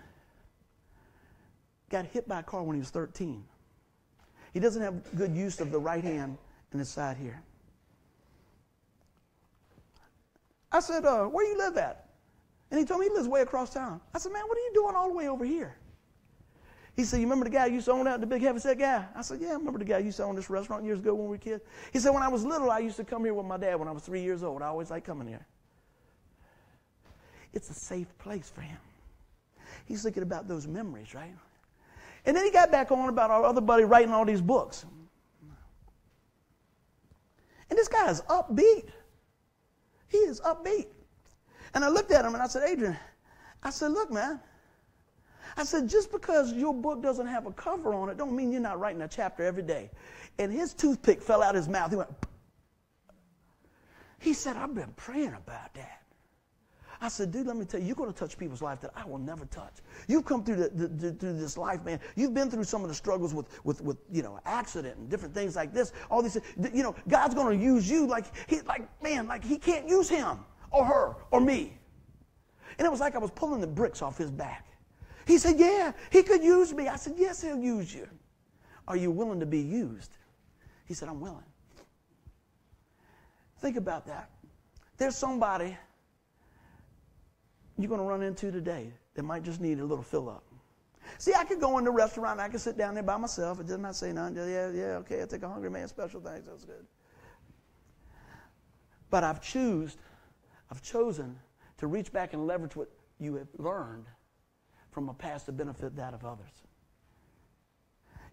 got hit by a car when he was 13. He doesn't have good use of the right hand and his side here. I said, uh, Where you live at? And he told me he lives way across town. I said, Man, what are you doing all the way over here? He said, You remember the guy you used to own out, the big heavy set guy? I said, Yeah, I remember the guy you used to own this restaurant years ago when we were kids. He said, When I was little, I used to come here with my dad when I was three years old. I always liked coming here. It's a safe place for him. He's thinking about those memories, right? And then he got back on about our other buddy writing all these books. And this guy is upbeat. He is upbeat. And I looked at him and I said, Adrian, I said, look, man. I said, just because your book doesn't have a cover on it, don't mean you're not writing a chapter every day. And his toothpick fell out of his mouth. He went, he said, I've been praying about that. I said, dude, let me tell you, you're going to touch people's life that I will never touch. You've come through, the, the, the, through this life, man. You've been through some of the struggles with, with, with, you know, accident and different things like this. All these, you know, God's going to use you like he, like man, like He can't use him or her or me. And it was like I was pulling the bricks off his back. He said, Yeah, he could use me. I said, Yes, he'll use you. Are you willing to be used? He said, I'm willing. Think about that. There's somebody you're going to run into today that might just need a little fill up. See, I could go in the restaurant, I could sit down there by myself and just not say nothing. Yeah, yeah, okay, I'll take a hungry man special thanks. That's good. But I've choose, I've chosen to reach back and leverage what you have learned from a past to benefit that of others.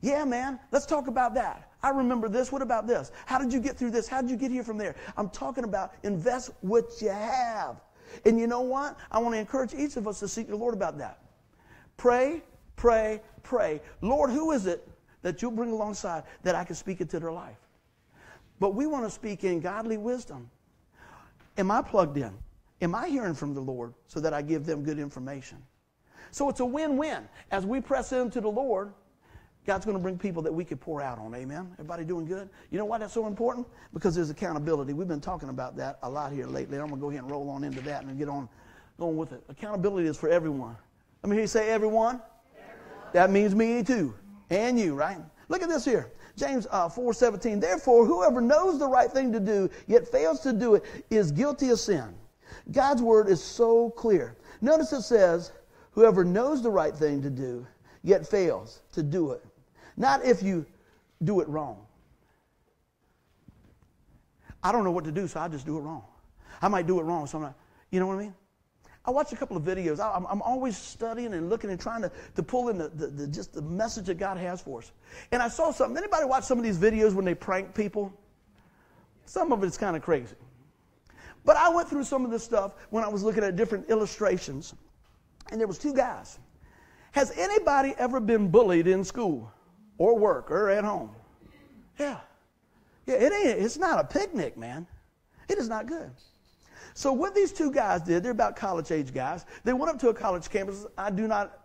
Yeah, man, let's talk about that. I remember this. What about this? How did you get through this? How did you get here from there? I'm talking about invest what you have. And you know what? I want to encourage each of us to seek the Lord about that. Pray, pray, pray. Lord, who is it that you'll bring alongside that I can speak into their life? But we want to speak in godly wisdom. Am I plugged in? Am I hearing from the Lord so that I give them good information? So it's a win win. As we press into the Lord, God's going to bring people that we could pour out on. Amen. Everybody doing good? You know why that's so important? Because there's accountability. We've been talking about that a lot here lately. I'm going to go ahead and roll on into that and get on going with it. Accountability is for everyone. Let me hear you say everyone. everyone. That means me too. And you, right? Look at this here. James uh, 4:17. Therefore, whoever knows the right thing to do yet fails to do it is guilty of sin. God's word is so clear. Notice it says, whoever knows the right thing to do yet fails to do it not if you do it wrong. I don't know what to do, so I just do it wrong. I might do it wrong, so I'm not, you know what I mean? I watch a couple of videos. I, am always studying and looking and trying to, to pull in the, the, the, just the message that God has for us. And I saw something. Anybody watch some of these videos when they prank people? Some of it's kind of crazy. But I went through some of this stuff when I was looking at different illustrations. And there was two guys. Has anybody ever been bullied in school? Or work or at home. Yeah. Yeah, it ain't, it's not a picnic, man. It is not good. So what these two guys did, they're about college age guys. They went up to a college campus. I do not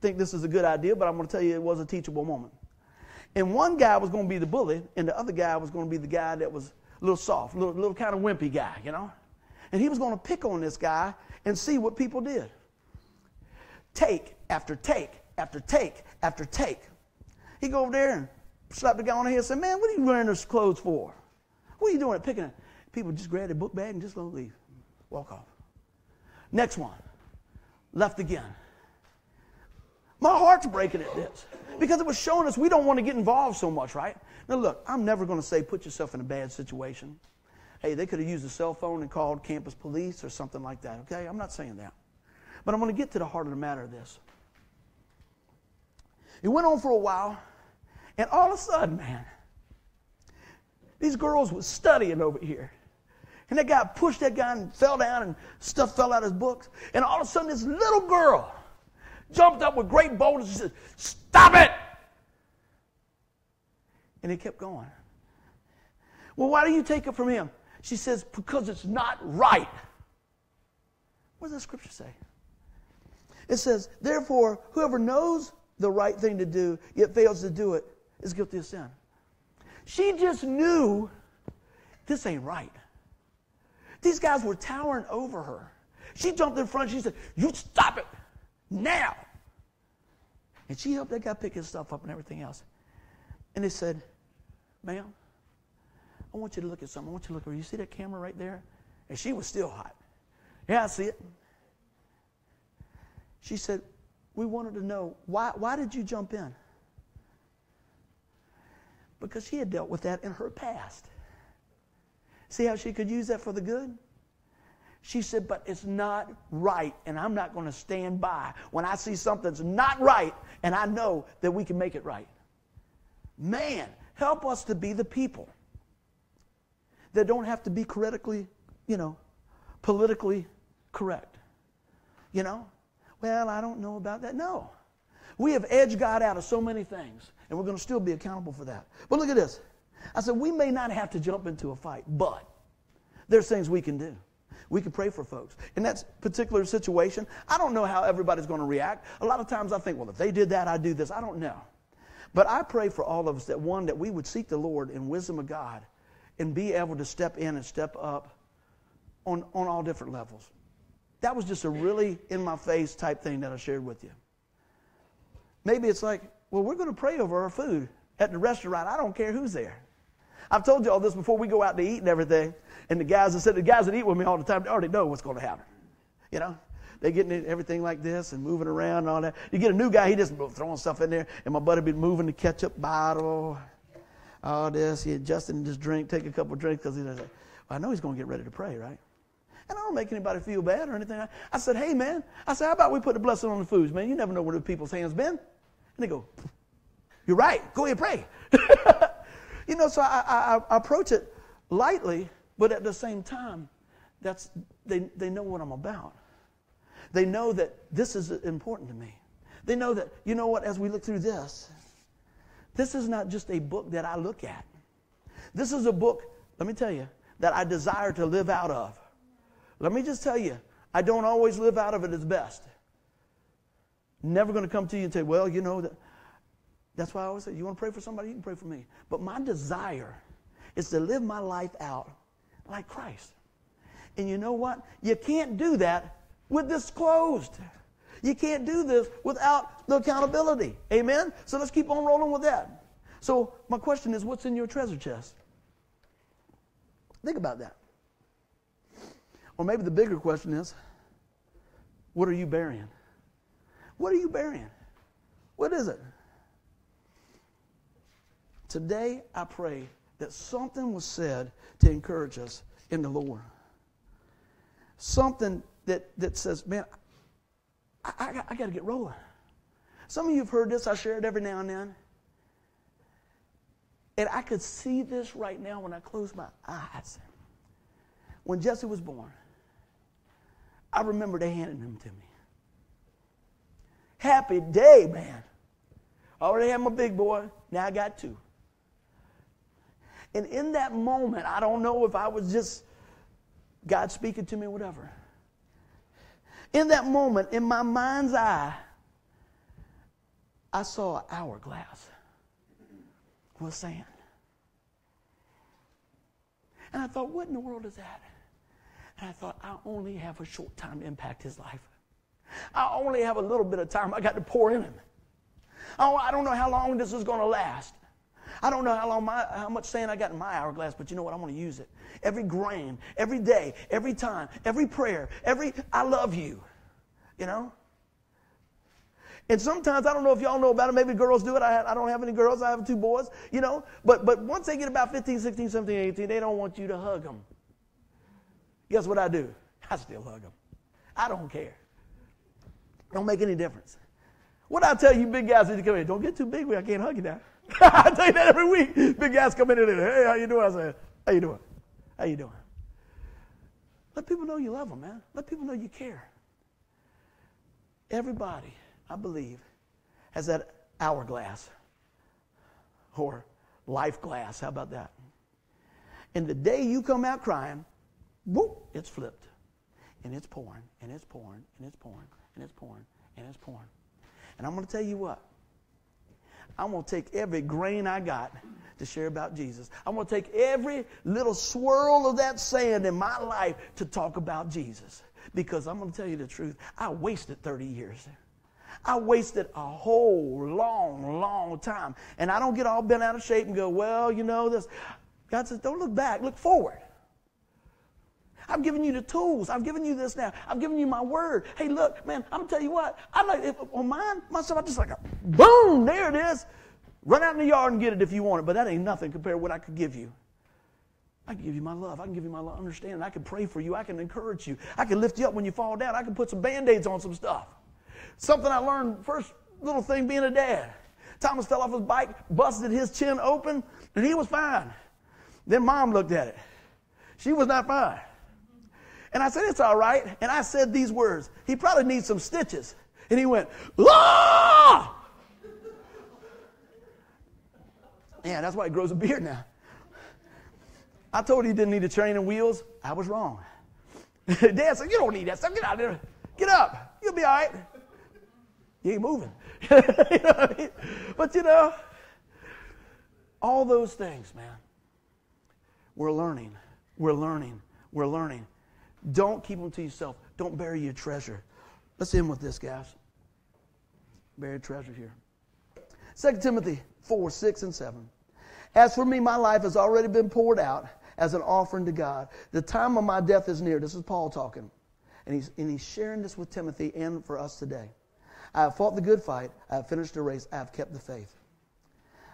think this is a good idea, but I'm going to tell you it was a teachable moment. And one guy was going to be the bully, and the other guy was going to be the guy that was a little soft, little, little kind of wimpy guy, you know? And he was going to pick on this guy and see what people did. Take after take after take after take he go over there and slap the guy on the head and say, Man, what are you wearing those clothes for? What are you doing? Picking it. People just grab their book bag and just go leave. Walk off. Next one. Left again. My heart's breaking at this because it was showing us we don't want to get involved so much, right? Now, look, I'm never going to say put yourself in a bad situation. Hey, they could have used a cell phone and called campus police or something like that, okay? I'm not saying that. But I'm going to get to the heart of the matter of this. It went on for a while, and all of a sudden, man, these girls were studying over here. And that guy pushed that guy and fell down, and stuff fell out of his books. And all of a sudden, this little girl jumped up with great boldness and said, Stop it! And he kept going. Well, why do you take it from him? She says, Because it's not right. What does the scripture say? It says, Therefore, whoever knows the right thing to do, yet fails to do it, is guilty of sin. She just knew this ain't right. These guys were towering over her. She jumped in front. She said, You stop it now. And she helped that guy pick his stuff up and everything else. And they said, Ma'am, I want you to look at something. I want you to look over. You see that camera right there? And she was still hot. Yeah, I see it. She said, We wanted to know why, why did you jump in? Because she had dealt with that in her past. See how she could use that for the good? She said, but it's not right, and I'm not going to stand by when I see something's not right and I know that we can make it right. Man, help us to be the people that don't have to be critically, you know, politically correct. You know? Well, I don't know about that. No. We have edged God out of so many things, and we're going to still be accountable for that. But look at this. I said, we may not have to jump into a fight, but there's things we can do. We can pray for folks. In that particular situation, I don't know how everybody's going to react. A lot of times I think, well, if they did that, I'd do this. I don't know. But I pray for all of us that one, that we would seek the Lord in wisdom of God and be able to step in and step up on, on all different levels. That was just a really in my face type thing that I shared with you. Maybe it's like, well, we're going to pray over our food at the restaurant. I don't care who's there. I've told you all this before we go out to eat and everything. And the guys that said the guys that eat with me all the time, they already know what's going to happen. You know? They getting everything like this and moving around and all that. You get a new guy, he just throwing stuff in there, and my buddy be moving the ketchup bottle, all this. He adjusting his drink, take a couple drinks because he's like, well, I know he's going to get ready to pray, right? And I don't make anybody feel bad or anything. I said, hey, man, I said, how about we put the blessing on the foods, man? You never know where the people's hands been. And they go, you're right. Go ahead, pray. you know, so I, I, I approach it lightly, but at the same time, that's, they, they know what I'm about. They know that this is important to me. They know that, you know what, as we look through this, this is not just a book that I look at. This is a book, let me tell you, that I desire to live out of. Let me just tell you, I don't always live out of it as best. Never going to come to you and say, well, you know, that, that's why I always say, you want to pray for somebody, you can pray for me. But my desire is to live my life out like Christ. And you know what? You can't do that with this closed. You can't do this without the accountability. Amen? So let's keep on rolling with that. So, my question is what's in your treasure chest? Think about that. Or maybe the bigger question is what are you burying? What are you burying? What is it? Today, I pray that something was said to encourage us in the Lord. Something that, that says, man, I, I, I got to get rolling. Some of you have heard this. I share it every now and then. And I could see this right now when I close my eyes. When Jesse was born, I remember they handed them to me. Happy day, man. I already had my big boy. Now I got two. And in that moment, I don't know if I was just God speaking to me, whatever. In that moment, in my mind's eye, I saw an hourglass with sand. And I thought, what in the world is that? And I thought, I only have a short time to impact his life. I only have a little bit of time I got to pour in him. Oh, I don't know how long this is going to last. I don't know how long my, how much sand I got in my hourglass, but you know what? I'm going to use it. Every grain, every day, every time, every prayer, every I love you. You know? And sometimes I don't know if y'all know about it. Maybe girls do it. I, I don't have any girls. I have two boys. You know, but but once they get about 15, 16, 17, 18, they don't want you to hug them. Guess what I do? I still hug them. I don't care. Don't make any difference. What I tell you, big guys, when you come in, don't get too big. I can't hug you now. I tell you that every week. Big guys come in and hey, how you doing? I say, how you doing? How you doing? Let people know you love them, man. Let people know you care. Everybody, I believe, has that hourglass or life glass. How about that? And the day you come out crying, whoop, it's flipped. And it's pouring, and it's pouring, and it's pouring, and it's pouring, and it's pouring. And I'm going to tell you what. I'm going to take every grain I got to share about Jesus. I'm going to take every little swirl of that sand in my life to talk about Jesus. Because I'm going to tell you the truth. I wasted 30 years. I wasted a whole long, long time. And I don't get all bent out of shape and go, well, you know, this. God says, don't look back, look forward. I've given you the tools. I've given you this now. I've given you my word. Hey, look, man, I'm gonna tell you what. I like if, on mine, myself, I just like a boom, there it is. Run out in the yard and get it if you want it, but that ain't nothing compared to what I could give you. I can give you my love. I can give you my understanding. I can pray for you. I can encourage you. I can lift you up when you fall down. I can put some band-aids on some stuff. Something I learned first little thing being a dad. Thomas fell off his bike, busted his chin open, and he was fine. Then mom looked at it. She was not fine. And I said, It's all right. And I said these words. He probably needs some stitches. And he went, Ah! Yeah, that's why he grows a beard now. I told you he didn't need a train and wheels. I was wrong. Dad said, You don't need that stuff. Get out of there. Get up. You'll be all right. You ain't moving. you know I mean? But you know, all those things, man, we're learning. We're learning. We're learning. Don't keep them to yourself. Don't bury your treasure. Let's end with this, guys. Buried treasure here. 2 Timothy 4, 6, and 7. As for me, my life has already been poured out as an offering to God. The time of my death is near. This is Paul talking. And he's, and he's sharing this with Timothy and for us today. I have fought the good fight. I have finished the race. I have kept the faith.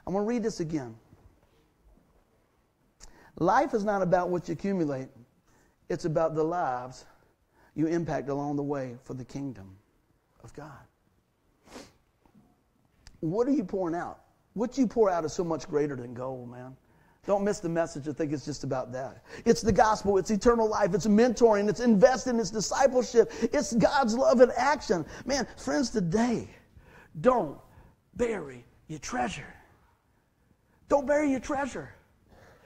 I'm going to read this again. Life is not about what you accumulate, it's about the lives you impact along the way for the kingdom of God. What are you pouring out? What you pour out is so much greater than gold, man. Don't miss the message and think it's just about that. It's the gospel, it's eternal life, it's mentoring, it's investing, it's discipleship, it's God's love in action. Man, friends, today, don't bury your treasure. Don't bury your treasure.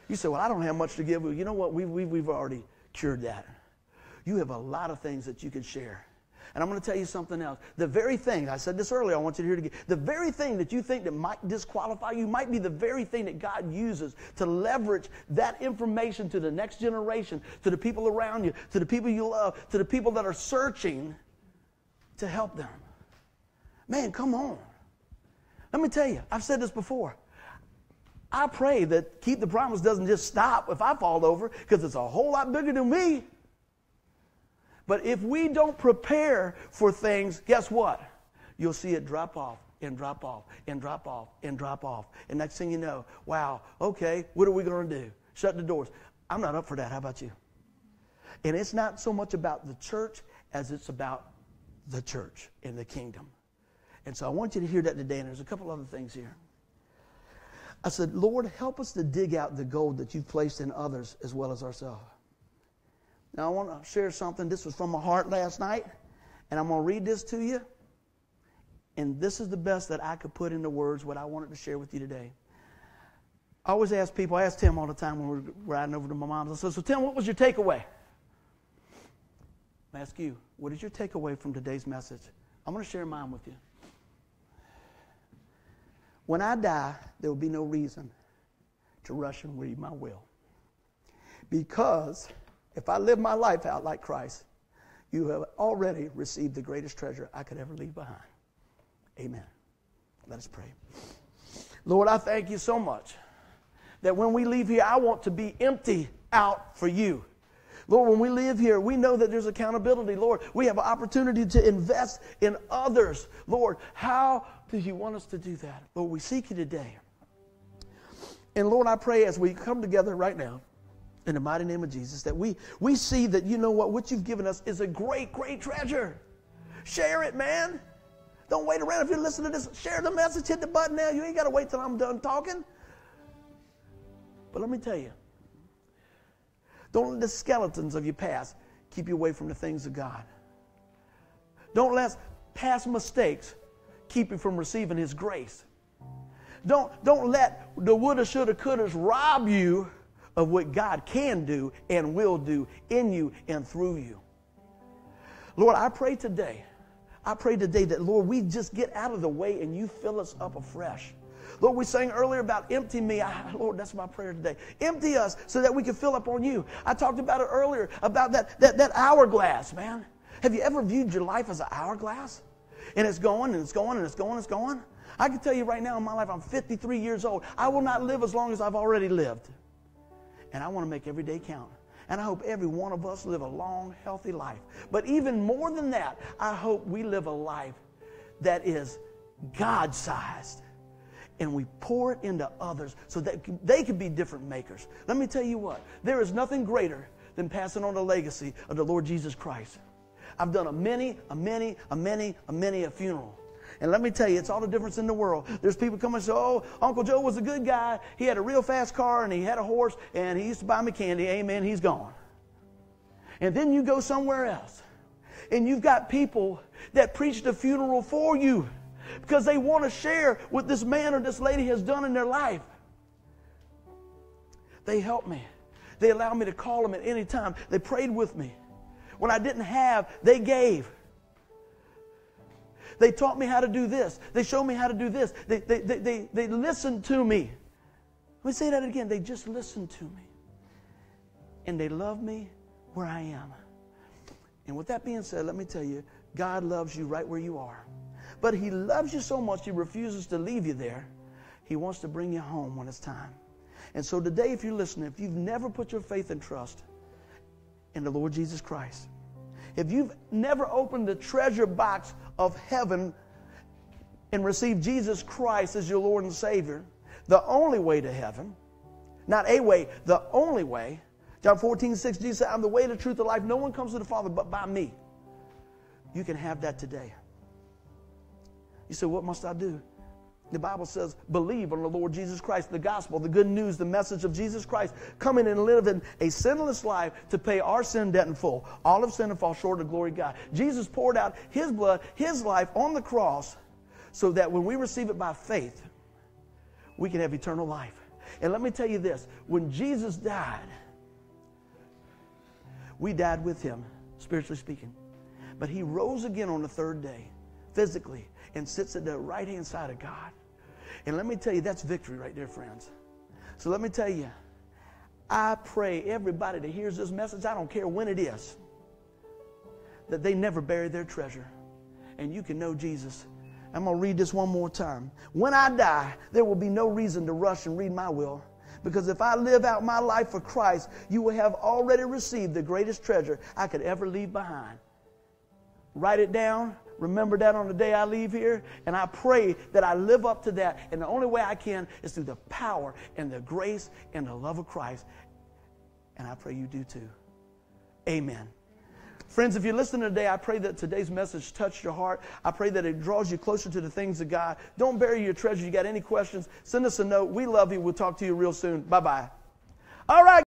You say, Well, I don't have much to give. You know what? We've, we've, we've already cured that. You have a lot of things that you can share. And I'm going to tell you something else. The very thing, I said this earlier, I want you to hear it again. The very thing that you think that might disqualify you might be the very thing that God uses to leverage that information to the next generation, to the people around you, to the people you love, to the people that are searching to help them. Man, come on. Let me tell you, I've said this before. I pray that Keep the Promise doesn't just stop if I fall over because it's a whole lot bigger than me. But if we don't prepare for things, guess what? You'll see it drop off and drop off and drop off and drop off. And next thing you know, wow, okay, what are we going to do? Shut the doors. I'm not up for that. How about you? And it's not so much about the church as it's about the church in the kingdom. And so I want you to hear that today. And there's a couple other things here. I said, Lord, help us to dig out the gold that you've placed in others as well as ourselves. Now, I want to share something. This was from my heart last night, and I'm going to read this to you. And this is the best that I could put into words what I wanted to share with you today. I always ask people, I ask Tim all the time when we're riding over to my mom's. I said, So, Tim, what was your takeaway? I ask you, what is your takeaway from today's message? I'm going to share mine with you. When I die, there will be no reason to rush and read my will. Because if I live my life out like Christ, you have already received the greatest treasure I could ever leave behind. Amen. Let us pray. Lord, I thank you so much that when we leave here, I want to be empty out for you. Lord, when we live here, we know that there's accountability. Lord, we have an opportunity to invest in others. Lord, how do you want us to do that? Lord, we seek you today. And Lord, I pray as we come together right now, in the mighty name of Jesus, that we, we see that you know what, what you've given us is a great, great treasure. Share it, man. Don't wait around. If you're listening to this, share the message, hit the button now. You ain't got to wait till I'm done talking. But let me tell you, don't let the skeletons of your past keep you away from the things of God. Don't let past mistakes keep you from receiving His grace. Don't, don't let the woulda, shoulda, couldas rob you of what God can do and will do in you and through you. Lord, I pray today, I pray today that, Lord, we just get out of the way and you fill us up afresh. Lord, we sang earlier about empty me. I, Lord, that's my prayer today. Empty us so that we can fill up on you. I talked about it earlier about that, that, that hourglass, man. Have you ever viewed your life as an hourglass? And it's going and it's going and it's going and it's going. I can tell you right now in my life, I'm 53 years old. I will not live as long as I've already lived. And I want to make every day count. And I hope every one of us live a long, healthy life. But even more than that, I hope we live a life that is God sized. And we pour it into others so that they can be different makers. Let me tell you what, there is nothing greater than passing on the legacy of the Lord Jesus Christ. I've done a many, a many, a many, a many a funeral. And let me tell you, it's all the difference in the world. There's people coming and say, Oh, Uncle Joe was a good guy. He had a real fast car and he had a horse and he used to buy me candy. Amen. He's gone. And then you go somewhere else and you've got people that preach the funeral for you because they want to share what this man or this lady has done in their life. They help me. They allow me to call them at any time. They prayed with me. When I didn't have, they gave. They taught me how to do this. They showed me how to do this. They, they, they, they, they listened to me. Let me say that again. They just listened to me. And they love me where I am. And with that being said, let me tell you, God loves you right where you are. But He loves you so much, He refuses to leave you there. He wants to bring you home when it's time. And so today, if you're listening, if you've never put your faith and trust in the Lord Jesus Christ, if you've never opened the treasure box of heaven and received Jesus Christ as your Lord and Savior, the only way to heaven, not a way, the only way. John 14, 6, Jesus said, I'm the way, the truth, the life. No one comes to the Father but by me. You can have that today. You say, What must I do? The Bible says, believe on the Lord Jesus Christ, the gospel, the good news, the message of Jesus Christ, coming and living a sinless life to pay our sin debt in full. All of sin and fall short of glory God. Jesus poured out his blood, his life on the cross, so that when we receive it by faith, we can have eternal life. And let me tell you this when Jesus died, we died with him, spiritually speaking. But he rose again on the third day, physically and sits at the right hand side of God. And let me tell you, that's victory right there, friends. So let me tell you, I pray everybody that hears this message, I don't care when it is, that they never bury their treasure. And you can know Jesus. I'm going to read this one more time. When I die, there will be no reason to rush and read my will. Because if I live out my life for Christ, you will have already received the greatest treasure I could ever leave behind. Write it down, remember that on the day I leave here. And I pray that I live up to that. And the only way I can is through the power and the grace and the love of Christ. And I pray you do too. Amen. Friends, if you're listening today, I pray that today's message touched your heart. I pray that it draws you closer to the things of God. Don't bury your treasure. You got any questions? Send us a note. We love you. We'll talk to you real soon. Bye bye. All right.